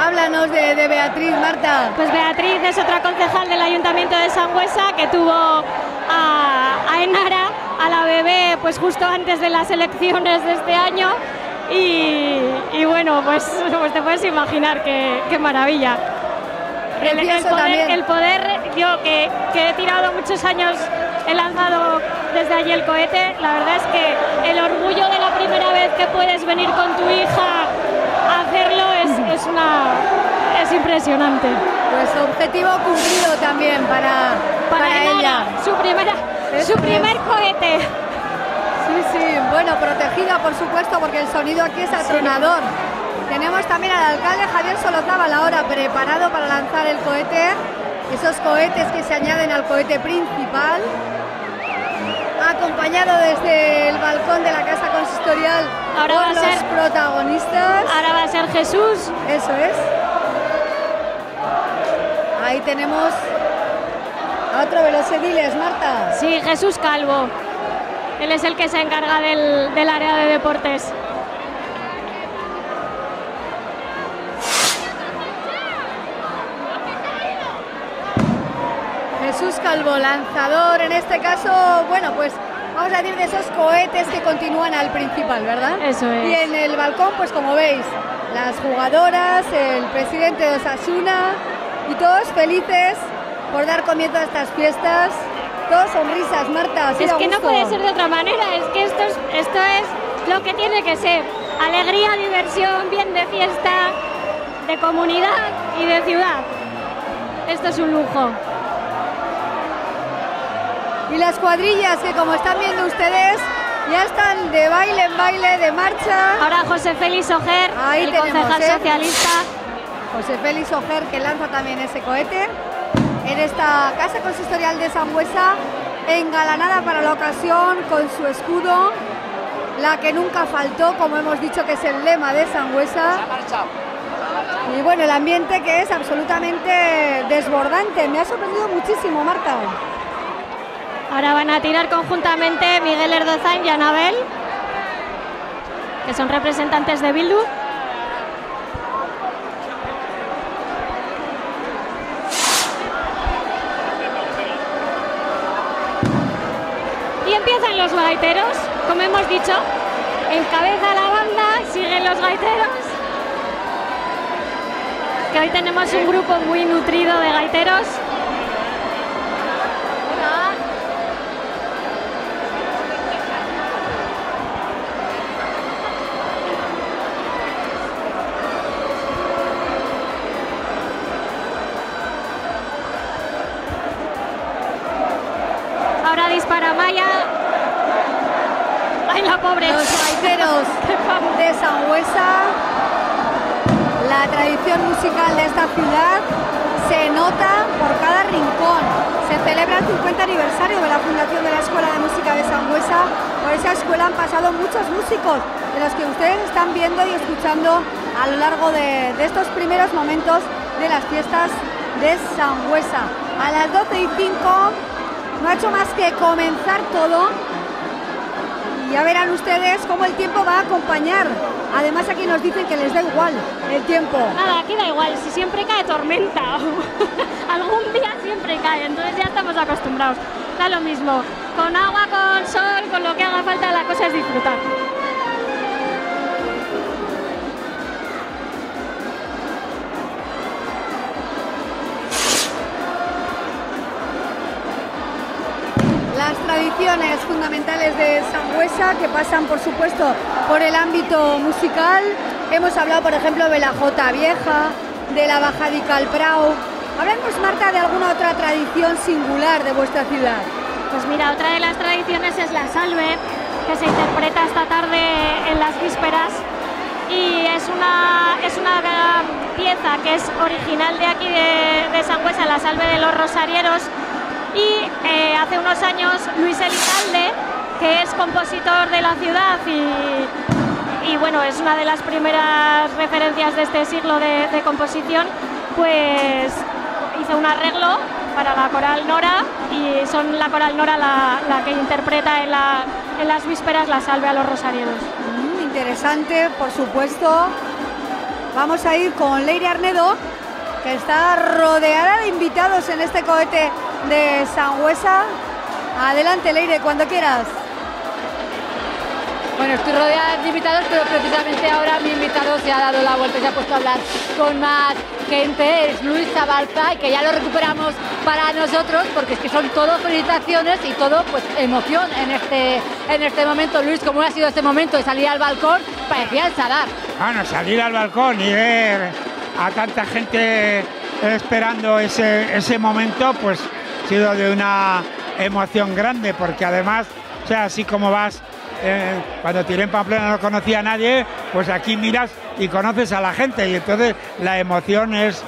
Háblanos de, de Beatriz, Marta. Pues Beatriz es otra concejal del Ayuntamiento de Sangüesa que tuvo a, a Enara, a la bebé, pues justo antes de las elecciones de este año. Y, y bueno, pues, pues te puedes imaginar qué, qué maravilla. El, el poder, el poder, yo que, que he tirado muchos años, he lanzado desde allí el cohete, la verdad es que el orgullo de la primera vez que puedes venir con tu hija a hacerlo es, es, una, es impresionante. Pues objetivo cumplido también para, Para, para ella. su, primera, su primer cohete. Sí, sí, bueno, protegida por supuesto porque el sonido aquí es atronador. Tenemos también al alcalde Javier Solozábal ahora preparado para lanzar el cohete, esos cohetes que se añaden al cohete principal. Acompañado desde el balcón de la casa consistorial Ahora por va a los ser- protagonistas. Ahora va a ser Jesús. Eso es. Ahí tenemos a otro de los ediles, Marta. Sí, Jesús Calvo. Él es el que se encarga del, del área de deportes. Jesús Calvo, lanzador, en este caso, bueno, pues vamos a decir de esos cohetes que continúan al principal, ¿verdad? Eso es. Y en el balcón, pues como veis, las jugadoras, el presidente de Osasuna y todos felices por dar comienzo a estas fiestas. Sonrisas, Marta. así Es que no puede ser de otra manera, es que esto es, esto es lo que tiene que ser. Alegría, diversión, bien de fiesta, de comunidad y de ciudad. Esto es un lujo. Y las cuadrillas que como están viendo ustedes ya están de baile en baile, de marcha. Ahora José Félix Ojer, Ahí el tenemos, concejal ¿eh? socialista. José Félix Ojer que lanza también ese cohete en esta casa consistorial de Sangüesa, engalanada para la ocasión con su escudo, la que nunca faltó, como hemos dicho que es el lema de Sangüesa. Y bueno, el ambiente que es absolutamente desbordante. Me ha sorprendido muchísimo, Marta. Ahora van a tirar conjuntamente Miguel Erdozán y Anabel, que son representantes de Bildu. Y empiezan los gaiteros, como hemos dicho, encabeza la banda, siguen los gaiteros. Que hoy tenemos un grupo muy nutrido de gaiteros. Ahora dispara Maya. Ay, la pobre. Los gaiteros de Sangüesa, la tradición musical de esta ciudad se nota por cada rincón. Se celebra el 50 aniversario de la fundación de la Escuela de Música de Sangüesa. Por esa escuela han pasado muchos músicos, de los que ustedes están viendo y escuchando a lo largo de, de estos primeros momentos de las fiestas de Sangüesa. A las 12 y 5 no ha hecho más que comenzar todo y ya verán ustedes cómo el tiempo va a acompañar. Además aquí nos dicen que les da igual el tiempo. Nada, aquí da igual, si siempre cae tormenta, algún día siempre cae, entonces ya estamos acostumbrados. Da lo mismo, con agua, con sol, con lo que haga falta, la cosa es disfrutar. Fundamentales de Sangüesa que pasan por supuesto por el ámbito musical. Hemos hablado por ejemplo de la Jota Vieja, de la Bajadica al Prau. Hablemos Marta de alguna otra tradición singular de vuestra ciudad. Pues mira, otra de las tradiciones es la salve, que se interpreta esta tarde en las vísperas y es una, es una pieza que es original de aquí de, de Sangüesa, la salve de los rosarieros y eh, hace unos años Luis Elizalde, que es compositor de la ciudad y, bueno, es una de las primeras referencias de este siglo de, composición, pues hizo un arreglo para la coral Nora y son la coral Nora la, que interpreta en, las vísperas la salve a los rosarieros. Mm, interesante, por supuesto. Vamos a ir con Leire Arnedo, que está rodeada de invitados en este cohete de Sangüesa. Adelante, Leire, cuando quieras. Bueno, estoy rodeada de invitados, pero precisamente ahora mi invitado se ha dado la vuelta y se ha puesto a hablar con más gente, es Luis Zabalza, y que ya lo recuperamos para nosotros, porque es que son todo felicitaciones y todo pues emoción en este, en este momento. Luis, ¿cómo ha sido este momento de salir al balcón? Parecía el Sadar. Bueno, salir al balcón y ver a tanta gente esperando ese, ese momento, pues sido de una emoción grande, porque además, o sea, así como vas, eh, cuando tiré en Pamplona no conocía a nadie, pues aquí miras y conoces a la gente y entonces la emoción es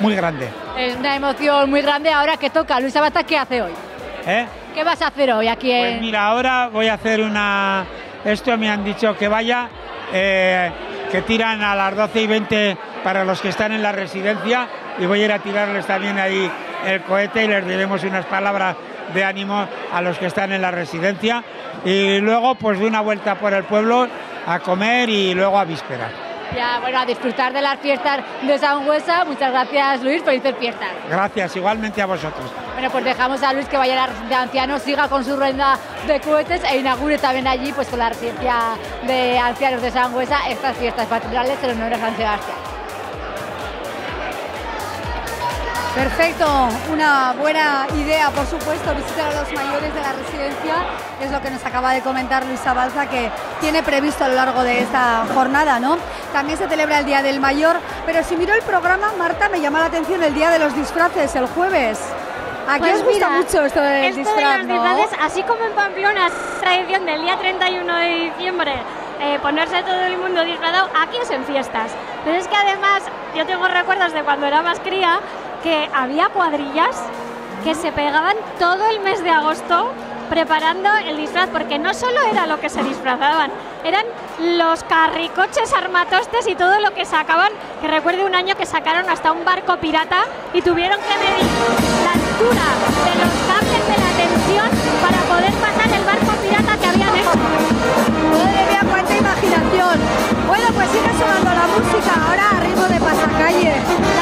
muy grande. Es una emoción muy grande. Ahora que toca, Luis Abata, ¿qué hace hoy? ¿Eh? ¿Qué vas a hacer hoy aquí en...? Pues mira, ahora voy a hacer una... Esto me han dicho que vaya, eh, que tiran a las 12 y 20 para los que están en la residencia y voy a ir a tirarles también ahí el cohete y les diremos unas palabras de ánimo a los que están en la residencia y luego pues de una vuelta por el pueblo a comer y luego a vísperas. Ya, bueno, a disfrutar de las fiestas de Sangüesa. Muchas gracias, Luis, felices fiestas. Gracias, igualmente a vosotros. Bueno, pues dejamos a Luis que vaya a la residencia de ancianos, siga con su rueda de cohetes e inaugure también allí, pues con la residencia de ancianos de Sangüesa, estas fiestas patronales en honor a San Sebastián. Perfecto, una buena idea, por supuesto, visitar a los mayores de la residencia, es lo que nos acaba de comentar Luisa Balza, que tiene previsto a lo largo de esta jornada, ¿no? También se celebra el Día del Mayor, pero si miro el programa, Marta, me llama la atención el Día de los Disfraces, el jueves. ¿A pues os gusta mucho esto del esto disfraz, de los disfraces, así como en Pamplona es tradición del día 31 de diciembre eh, ponerse todo el mundo disfrazado, aquí es en fiestas. Pero es que además yo tengo recuerdos de cuando era más cría que había cuadrillas que se pegaban todo el mes de agosto preparando el disfraz, porque no solo era lo que se disfrazaban, eran los carricoches armatostes y todo lo que sacaban, que recuerde un año que sacaron hasta un barco pirata y tuvieron que medir la altura de los cables de la tensión para poder pasar el barco pirata que habían hecho. Madre mía, cuánta imaginación. Bueno, pues sigue sonando la música ahora a de pasacalle.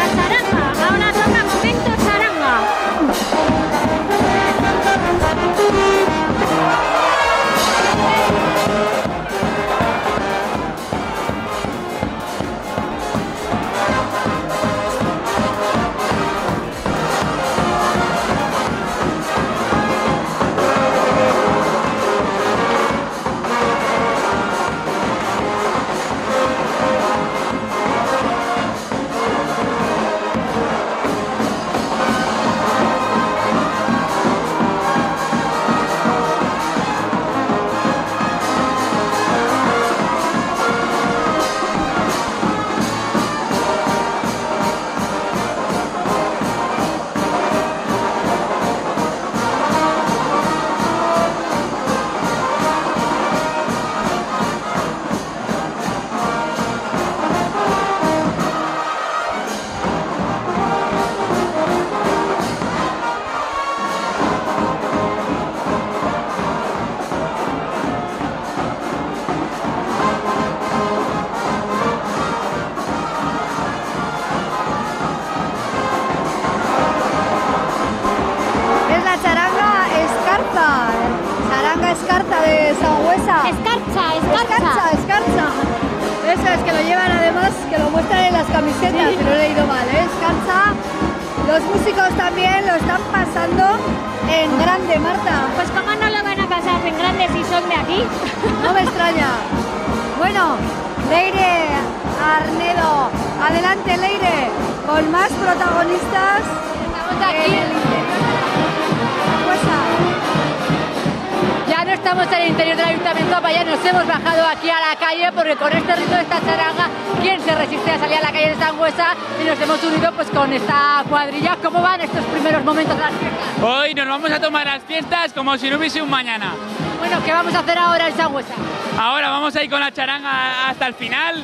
Fiestas como si no hubiese un mañana. Bueno, ¿qué vamos a hacer ahora en Sangüesa? Ahora vamos a ir con la charanga hasta el final,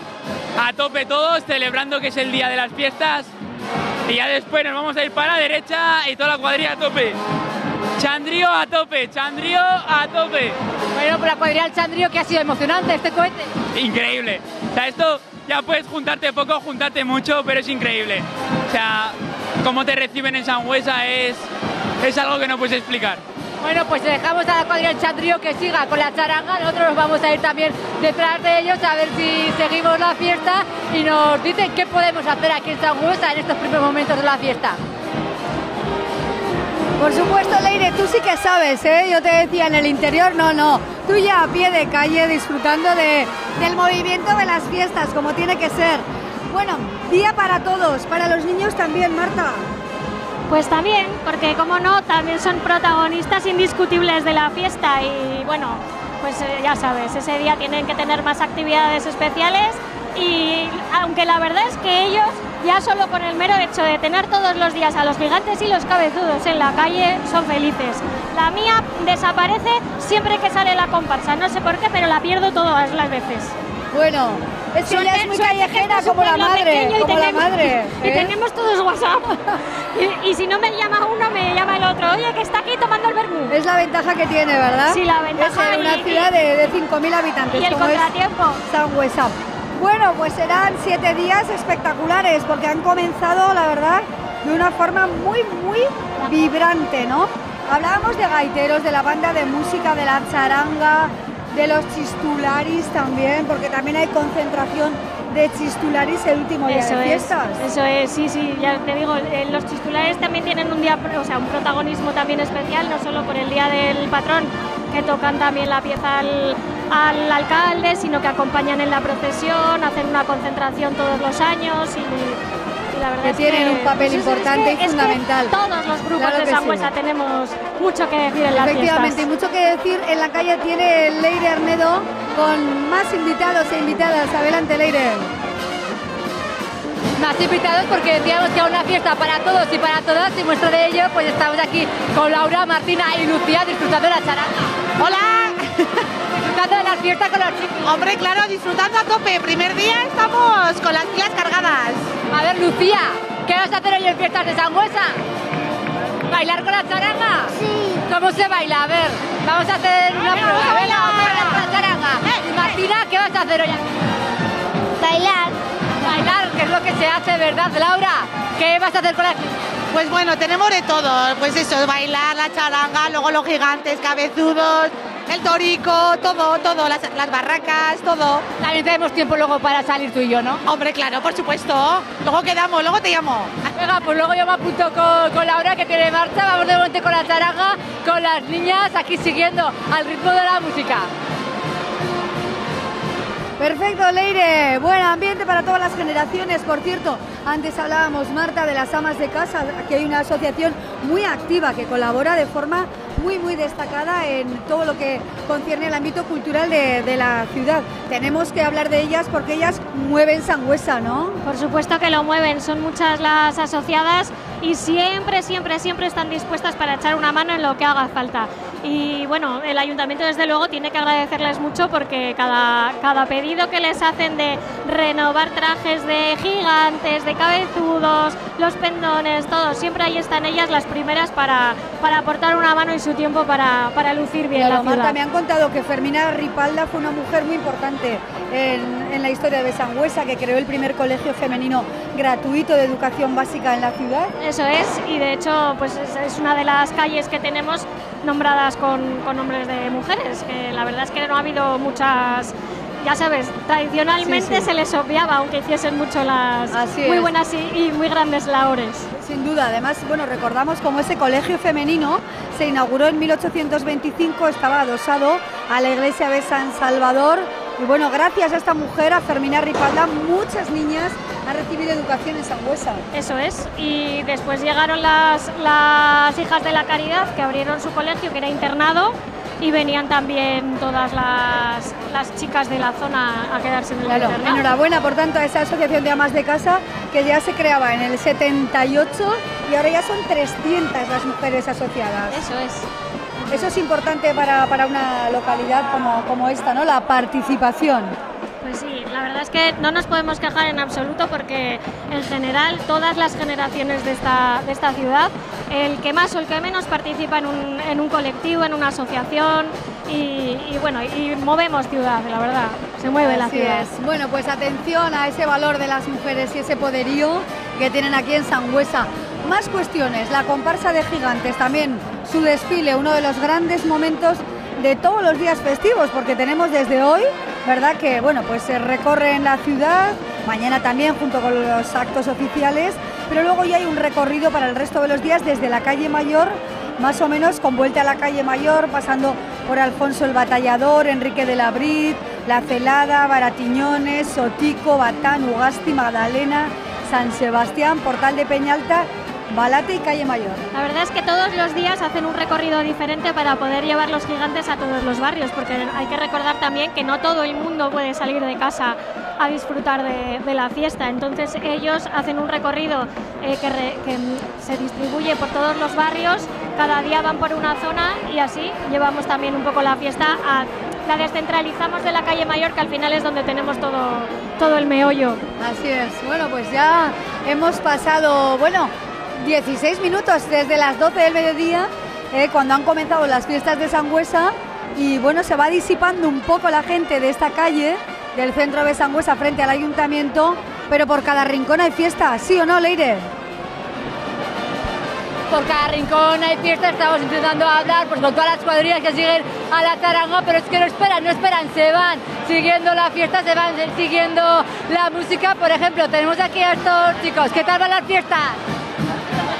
a tope todos, celebrando que es el día de las fiestas. Y ya después nos vamos a ir para la derecha y toda la cuadrilla a tope. Chandrío a tope, Chandrío a tope. Bueno, pues la cuadrilla del Chandrío que ha sido emocionante este cohete. Increíble. O sea, esto ya puedes juntarte poco, juntarte mucho, pero es increíble. O sea, cómo te reciben en Sangüesa es, es algo que no puedes explicar. Bueno, pues dejamos a la cuadrilla del Chandrío que siga con la charanga. Nosotros nos vamos a ir también detrás de ellos a ver si seguimos la fiesta y nos dicen qué podemos hacer aquí en Sangüesa en estos primeros momentos de la fiesta. Por supuesto, Leire, tú sí que sabes, ¿eh? Yo te decía en el interior, no, no. Tú ya a pie de calle disfrutando de, del movimiento de las fiestas, como tiene que ser. Bueno, día para todos, para los niños también, Marta. Pues también, porque como no, también son protagonistas indiscutibles de la fiesta y bueno, pues eh, ya sabes, ese día tienen que tener más actividades especiales y aunque la verdad es que ellos ya solo con el mero hecho de tener todos los días a los gigantes y los cabezudos en la calle son felices. La mía desaparece siempre que sale la comparsa, no sé por qué, pero la pierdo todas las veces. Bueno, es que ella es muy callejera como la madre, como la tenemos, madre. Y ¿eh? tenemos todos WhatsApp. y, y si no me llama uno, me llama el otro. Oye, que está aquí tomando el vermú. Es la ventaja que tiene, ¿verdad? Sí, la ventaja Es una y- ciudad de, de 5.000 habitantes. Y el como contratiempo. Sangüesa. Bueno, pues serán siete días espectaculares porque han comenzado, la verdad, de una forma muy, muy vibrante, ¿no? Hablábamos de gaiteros, de la banda de música, de la charanga, de los chistularis también, porque también hay concentración de chistularis el último día Eso de es, fiestas. eso es, sí, sí, ya te digo, eh, los chistulares también tienen un día, o sea, un protagonismo también especial, no solo por el día del patrón, que tocan también la pieza al, al alcalde, sino que acompañan en la procesión, hacen una concentración todos los años y la verdad Que es tienen un papel pues es- es importante que- y es que fundamental. todos los grupos Claro de Sangüesa sí. tenemos mucho que decir en las Efectivamente, y mucho que decir. En la calle tiene Leire Arnedo con más invitados e invitadas. Adelante, Leire. Más invitados porque decíamos que era una fiesta para todos y para todas y muestra de ello pues estamos aquí con Laura, Martina y Lucía disfrutando de la charanga. Hola. Disfrutando de la fiesta con los chicos. Hombre, claro, disfrutando a tope. Primer día estamos con las pilas cargadas. A ver, Lucía, ¿qué vas a hacer hoy en fiestas de Sangüesa? ¿Bailar con la charanga? Sí. ¿Cómo se baila? A ver, vamos a hacer una prueba. venga, bailar con la charanga. Y Martina, ¿qué vas a hacer hoy? Bailar. Bailar, que es lo que se hace, ¿verdad, Laura? ¿Qué vas a hacer con la Pues bueno, tenemos de todo. Pues eso, bailar, la charanga, luego los gigantes, cabezudos, el torico, todo, todo, las, las barracas, todo. También tenemos tiempo luego para salir tú y yo, ¿no? Hombre, claro, por supuesto. Luego quedamos, luego te llamo. Venga, pues luego yo me apunto con, con Laura que tiene marcha, vamos de momento con la charanga, con las niñas aquí siguiendo al ritmo de la música. Perfecto, Leire. Buen ambiente para todas las generaciones. Por cierto, antes hablábamos, Marta, de las amas de casa. Aquí hay una asociación muy activa que colabora de forma muy, muy destacada en todo lo que concierne el ámbito cultural de, de la ciudad. Tenemos que hablar de ellas porque ellas mueven Sangüesa, ¿no? Por supuesto que lo mueven, son muchas las asociadas y siempre, siempre, siempre están dispuestas para echar una mano en lo que haga falta. Y bueno, el ayuntamiento desde luego tiene que agradecerles mucho porque cada, cada pedido que les hacen de renovar trajes de gigantes, de cabezudos, los pendones, todo, siempre ahí están ellas las primeras para, para aportar una mano y su tiempo para, para lucir bien Claro, la ciudad. Marta, me han contado que Fermina Ripalda fue una mujer muy importante en, en la historia de Sangüesa, que creó el primer colegio femenino gratuito de educación básica en la ciudad. Eso es, y de hecho pues es, es una de las calles que tenemos nombradas con, con nombres de mujeres, que la verdad es que no ha habido muchas ya sabes, tradicionalmente Sí, sí. se les obviaba, aunque hiciesen mucho las Así muy es. buenas y, y muy grandes labores. Sin duda, además, bueno, recordamos como ese colegio femenino se inauguró en 1825, estaba adosado a la iglesia de San Salvador. Y bueno, gracias a esta mujer, a Fermina Ripalda, muchas niñas han recibido educación en Sangüesa. Eso es. Y después llegaron las, las hijas de la caridad que abrieron su colegio, que era internado, y venían también todas las, las chicas de la zona a quedarse en el Claro, internado. enhorabuena por tanto a esa asociación de amas de casa que ya se creaba en el 78 y ahora ya son 300 las mujeres asociadas. Eso es. Eso es importante para, para una localidad como, como esta, ¿no? La participación. Pues sí, la verdad es que no nos podemos quejar en absoluto porque en general todas las generaciones de esta, de esta ciudad, el que más o el que menos participa en un, en un colectivo, en una asociación y, y bueno, y movemos ciudad, la verdad, se mueve la ciudad. es. Bueno, pues atención a ese valor de las mujeres y ese poderío que tienen aquí en Sangüesa. Más cuestiones, la comparsa de gigantes también, su desfile, uno de los grandes momentos de todos los días festivos, porque tenemos desde hoy, ¿verdad? Que bueno, pues se recorre en la ciudad, mañana también junto con los actos oficiales, pero luego ya hay un recorrido para el resto de los días desde la calle Mayor, más o menos con vuelta a la calle Mayor, pasando por Alfonso el Batallador, Enrique de la Brit, La Celada, Baratiñones, Sotico, Batán, Ugasti, Magdalena, San Sebastián, Portal de Peñalta, Balate y calle Mayor. La verdad es que todos los días hacen un recorrido diferente para poder llevar los gigantes a todos los barrios, porque hay que recordar también que no todo el mundo puede salir de casa a disfrutar de, de la fiesta. Entonces ellos hacen un recorrido eh, que, re- que, se distribuye por todos los barrios, cada día van por una zona y así llevamos también un poco la fiesta a... La descentralizamos de la calle Mayor, que al final es donde tenemos todo, todo el meollo. Así es. Bueno, pues ya hemos pasado, bueno, 16 minutos desde las 12 del mediodía, eh, cuando han comenzado las fiestas de Sangüesa, y bueno, se va disipando un poco la gente de esta calle, del centro de Sangüesa frente al ayuntamiento, pero por cada rincón hay fiesta, ¿sí o no, Leire? por cada rincón hay fiesta, estamos intentando hablar pues, con todas las cuadrillas que siguen a la taranga, pero es que no esperan, no esperan, se van siguiendo la fiesta, se van siguiendo la música. Por ejemplo, tenemos aquí a estos chicos, ¿qué tal van las fiestas?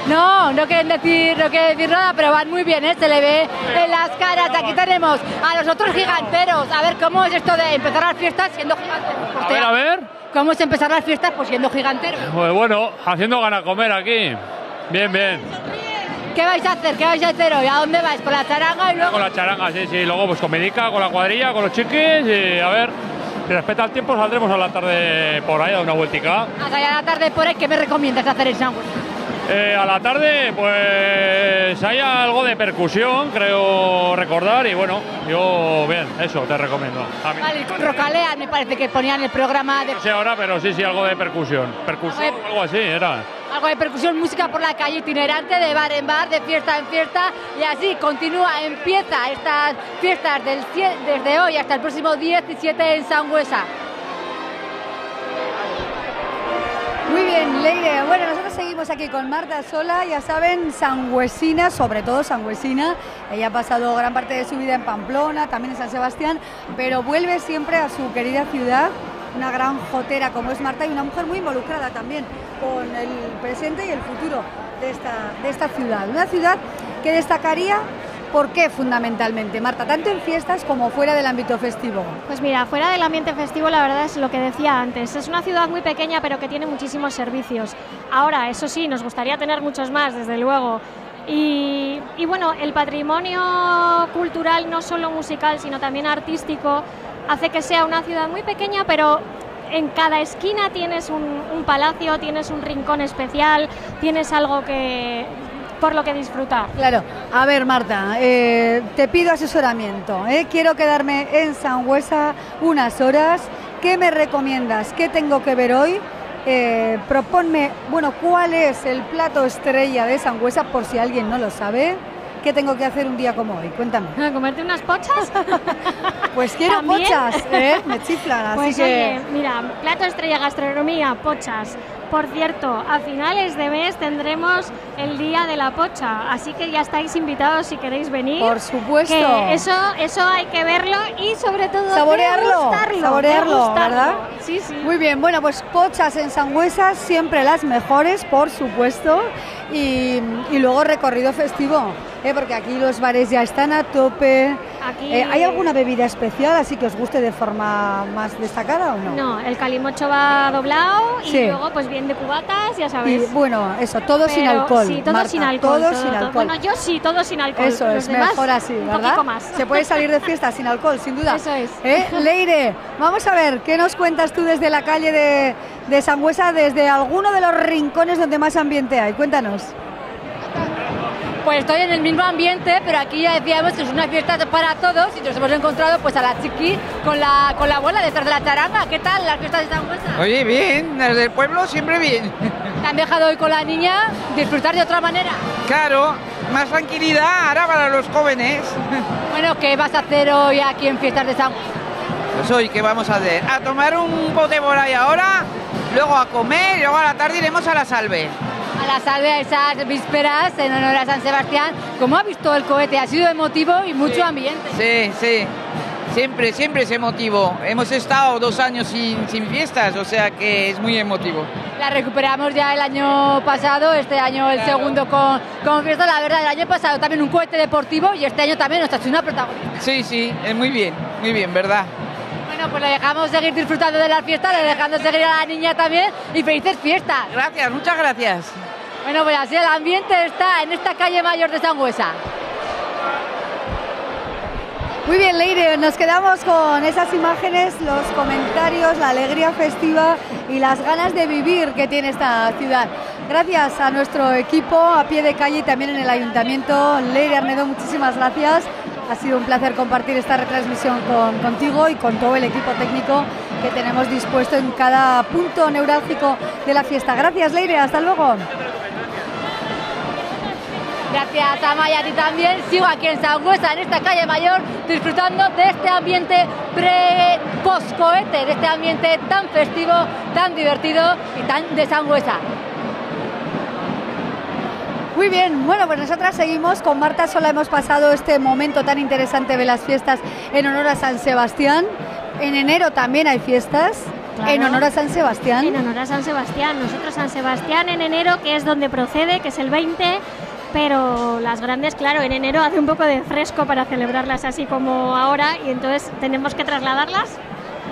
No, no quieren decir, no quieren decir nada, pero van muy bien, ¿eh? se le ve en las caras. Aquí tenemos a los otros giganteros. A ver, ¿cómo es esto de empezar las fiestas siendo giganteros? Pues A ver, a ver. ¿Cómo es empezar las fiestas? Pues siendo giganteros. Pues bueno, haciendo gana comer aquí. Bien, bien. ¿Qué vais a hacer? ¿Qué vais a hacer hoy? ¿A dónde vais? ¿Con la charanga y luego? Con la charanga, sí, sí. Luego pues con Medica, con la cuadrilla, con los chiquis y a ver. Si respeta el tiempo saldremos a la tarde por ahí a una vueltica. Hasta ya la tarde por ahí, ¿qué me recomiendas hacer en Sangüesa? Eh, a la tarde pues hay algo de percusión, creo recordar y bueno, yo bien, eso te recomiendo. A mí. Vale, con Rocalea me parece que ponían el programa de No sé ahora, pero sí, sí, algo de percusión. Percusión, algo así, era. algo de percusión, música por la calle itinerante, de bar en bar, de fiesta en fiesta, y así continúa, empieza estas fiestas del, desde hoy hasta el próximo 17 en Sangüesa. Muy bien, Leire. Bueno, nosotros seguimos aquí con Marta Sola, ya saben, sangüesina, sobre todo sangüesina. Ella ha pasado gran parte de su vida en Pamplona, también en San Sebastián, pero vuelve siempre a su querida ciudad, una gran jotera como es Marta y una mujer muy involucrada también con el presente y el futuro de esta, de esta ciudad. Una ciudad que destacaría, ¿por qué fundamentalmente, Marta? Tanto en fiestas como fuera del ámbito festivo. Pues mira, fuera del ambiente festivo, la verdad es lo que decía antes. Es una ciudad muy pequeña, pero que tiene muchísimos servicios. Ahora, eso sí, nos gustaría tener muchos más, desde luego. Y, bueno, el patrimonio cultural, no solo musical, sino también artístico, hace que sea una ciudad muy pequeña, pero en cada esquina tienes un palacio, tienes un rincón especial, tienes algo que por lo que disfrutar. Claro, a ver Marta, eh, te pido asesoramiento. ¿eh? Quiero quedarme en Sangüesa unas horas. ¿Qué me recomiendas? ¿Qué tengo que ver hoy? Eh, proponme, bueno, cuál es el plato estrella de Sangüesa por si alguien no lo sabe. ¿Qué tengo que hacer un día como hoy? Cuéntame. ¿Comerte unas pochas? pues quiero ¿También? pochas, ¿eh? Me chiflan, así Pues que... oye, mira, plato estrella gastronomía, pochas. Por cierto, a finales de mes tendremos el día de la pocha, así que ya estáis invitados si queréis venir. Por supuesto. Que eso, eso hay que verlo y sobre todo Saborearlo, degustarlo, saborearlo, degustarlo. ¿verdad? Sí, sí. Muy bien, bueno, pues pochas en Sangüesa, siempre las mejores, por supuesto, y, luego recorrido festivo, ¿eh? porque aquí los bares ya están a tope. Aquí- Eh, ¿Hay alguna bebida especial así que os guste de forma más destacada o no? No, el calimocho va doblado y Sí. luego pues bien de cubatas, ya Y sabéis. bueno, eso, todo sin alcohol. Sí, todo Marta, sin alcohol. Todo, sin alcohol. Bueno, yo sí, todo sin alcohol. Eso Los es, demás, mejor así, un ¿verdad? poquito más. Se puede salir de fiesta sin alcohol, sin duda. Eso es. ¿Eh? Leire, vamos a ver, ¿qué nos cuentas tú desde la calle de, de Sangüesa, desde alguno de los rincones donde más ambiente hay? Cuéntanos. Pues estoy en el mismo ambiente, pero aquí ya decíamos que es una fiesta para todos y nos hemos encontrado pues a la chiqui con la, con la abuela detrás de la charanga. ¿Qué tal las fiestas de Sangüesa? Oye, bien, desde el pueblo siempre bien. ¿Te han dejado hoy con la niña disfrutar de otra manera? Claro, más tranquilidad ahora para los jóvenes. Bueno, ¿qué vas a hacer hoy aquí en fiestas de Sangüesa? Pues hoy, ¿qué vamos a hacer? A tomar un bote por ahí ahora, luego a comer y luego a la tarde iremos a la salve. A la salve a esas vísperas en honor a San Sebastián. ¿Cómo ha visto el cohete? Ha sido emotivo y mucho Sí. ambiente. Sí, sí. Siempre, siempre es emotivo. Hemos estado dos años sin, sin fiestas, o sea que es muy emotivo. La recuperamos ya el año pasado, este año el segundo con, con fiesta. La verdad, el año pasado también un cohete deportivo y este año también nuestra chuna protagonista. Sí, sí, es muy bien, muy bien, ¿verdad? Bueno, pues le dejamos seguir disfrutando de la fiesta, le dejamos seguir a la niña también y felices fiestas. Gracias, muchas gracias. Bueno, pues así el ambiente está en esta calle mayor de Sangüesa. Muy bien, Leire, nos quedamos con esas imágenes, los comentarios, la alegría festiva y las ganas de vivir que tiene esta ciudad. Gracias a nuestro equipo a pie de calle y también en el ayuntamiento. Leire Arnedo, muchísimas gracias. Ha sido un placer compartir esta retransmisión con, contigo y con todo el equipo técnico que tenemos dispuesto en cada punto neurálgico de la fiesta. Gracias, Leire. Hasta luego. Gracias a Maya y a ti también. Sigo aquí en Sangüesa, en esta calle mayor, disfrutando de este ambiente pre-post-cohete, de este ambiente tan festivo, tan divertido y tan de Sangüesa. Muy bien, bueno, pues nosotras seguimos. Con Marta Sola hemos pasado este momento tan interesante de las fiestas en honor a San Sebastián. En enero también hay fiestas Claro. en honor a San Sebastián. En honor a San Sebastián. Nosotros San Sebastián en enero, que es donde procede, que es el 20, pero las grandes, claro, en enero hace un poco de fresco para celebrarlas así como ahora y entonces tenemos que trasladarlas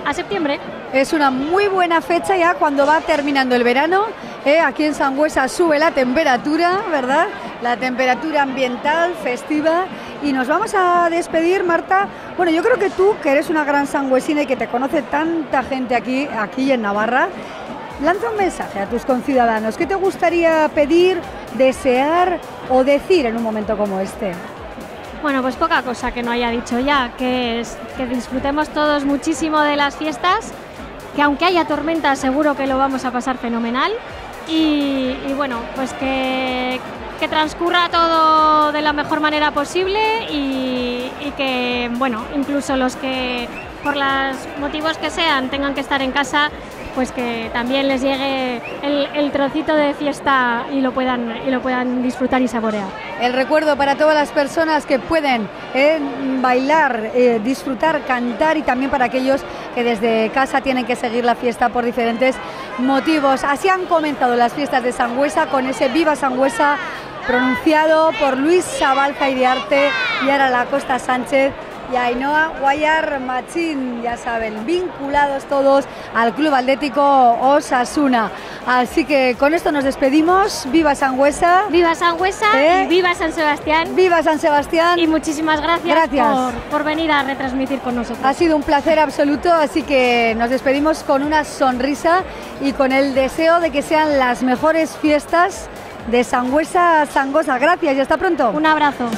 a septiembre. Es una muy buena fecha ya cuando va terminando el verano. ¿eh? Aquí en Sangüesa sube la temperatura, ¿verdad? La temperatura ambiental, festiva. Y nos vamos a despedir, Marta. Bueno, yo creo que tú, que eres una gran sangüesina y que te conoce tanta gente aquí, aquí en Navarra, lanza un mensaje a tus conciudadanos. ¿Qué te gustaría pedir, desear o decir en un momento como este? Bueno, pues poca cosa que no haya dicho ya, que disfrutemos todos muchísimo de las fiestas, que aunque haya tormenta seguro que lo vamos a pasar fenomenal y, bueno, pues que, que transcurra todo de la mejor manera posible y, y que, bueno, incluso los que por los motivos que sean tengan que estar en casa, pues que también les llegue el, trocito de fiesta y lo puedan, y lo puedan disfrutar y saborear. El recuerdo para todas las personas que pueden eh, bailar, eh, disfrutar, cantar y también para aquellos que desde casa tienen que seguir la fiesta por diferentes motivos. Así han comenzado las fiestas de Sangüesa con ese Viva Sangüesa pronunciado por Luis Sabalza Iriarte y ahora la Costa Sánchez y Ainhoa Guayar Machín, ya saben, vinculados todos al Club Atlético Osasuna. Así que con esto nos despedimos. Viva Sangüesa. Viva Sangüesa ¿Eh? y viva San Sebastián. Viva San Sebastián. Y muchísimas gracias, Gracias. Por, por venir a retransmitir con nosotros. Ha sido un placer absoluto, así que nos despedimos con una sonrisa y con el deseo de que sean las mejores fiestas de Sangüesa Sangosa. Gracias y hasta pronto. Un abrazo.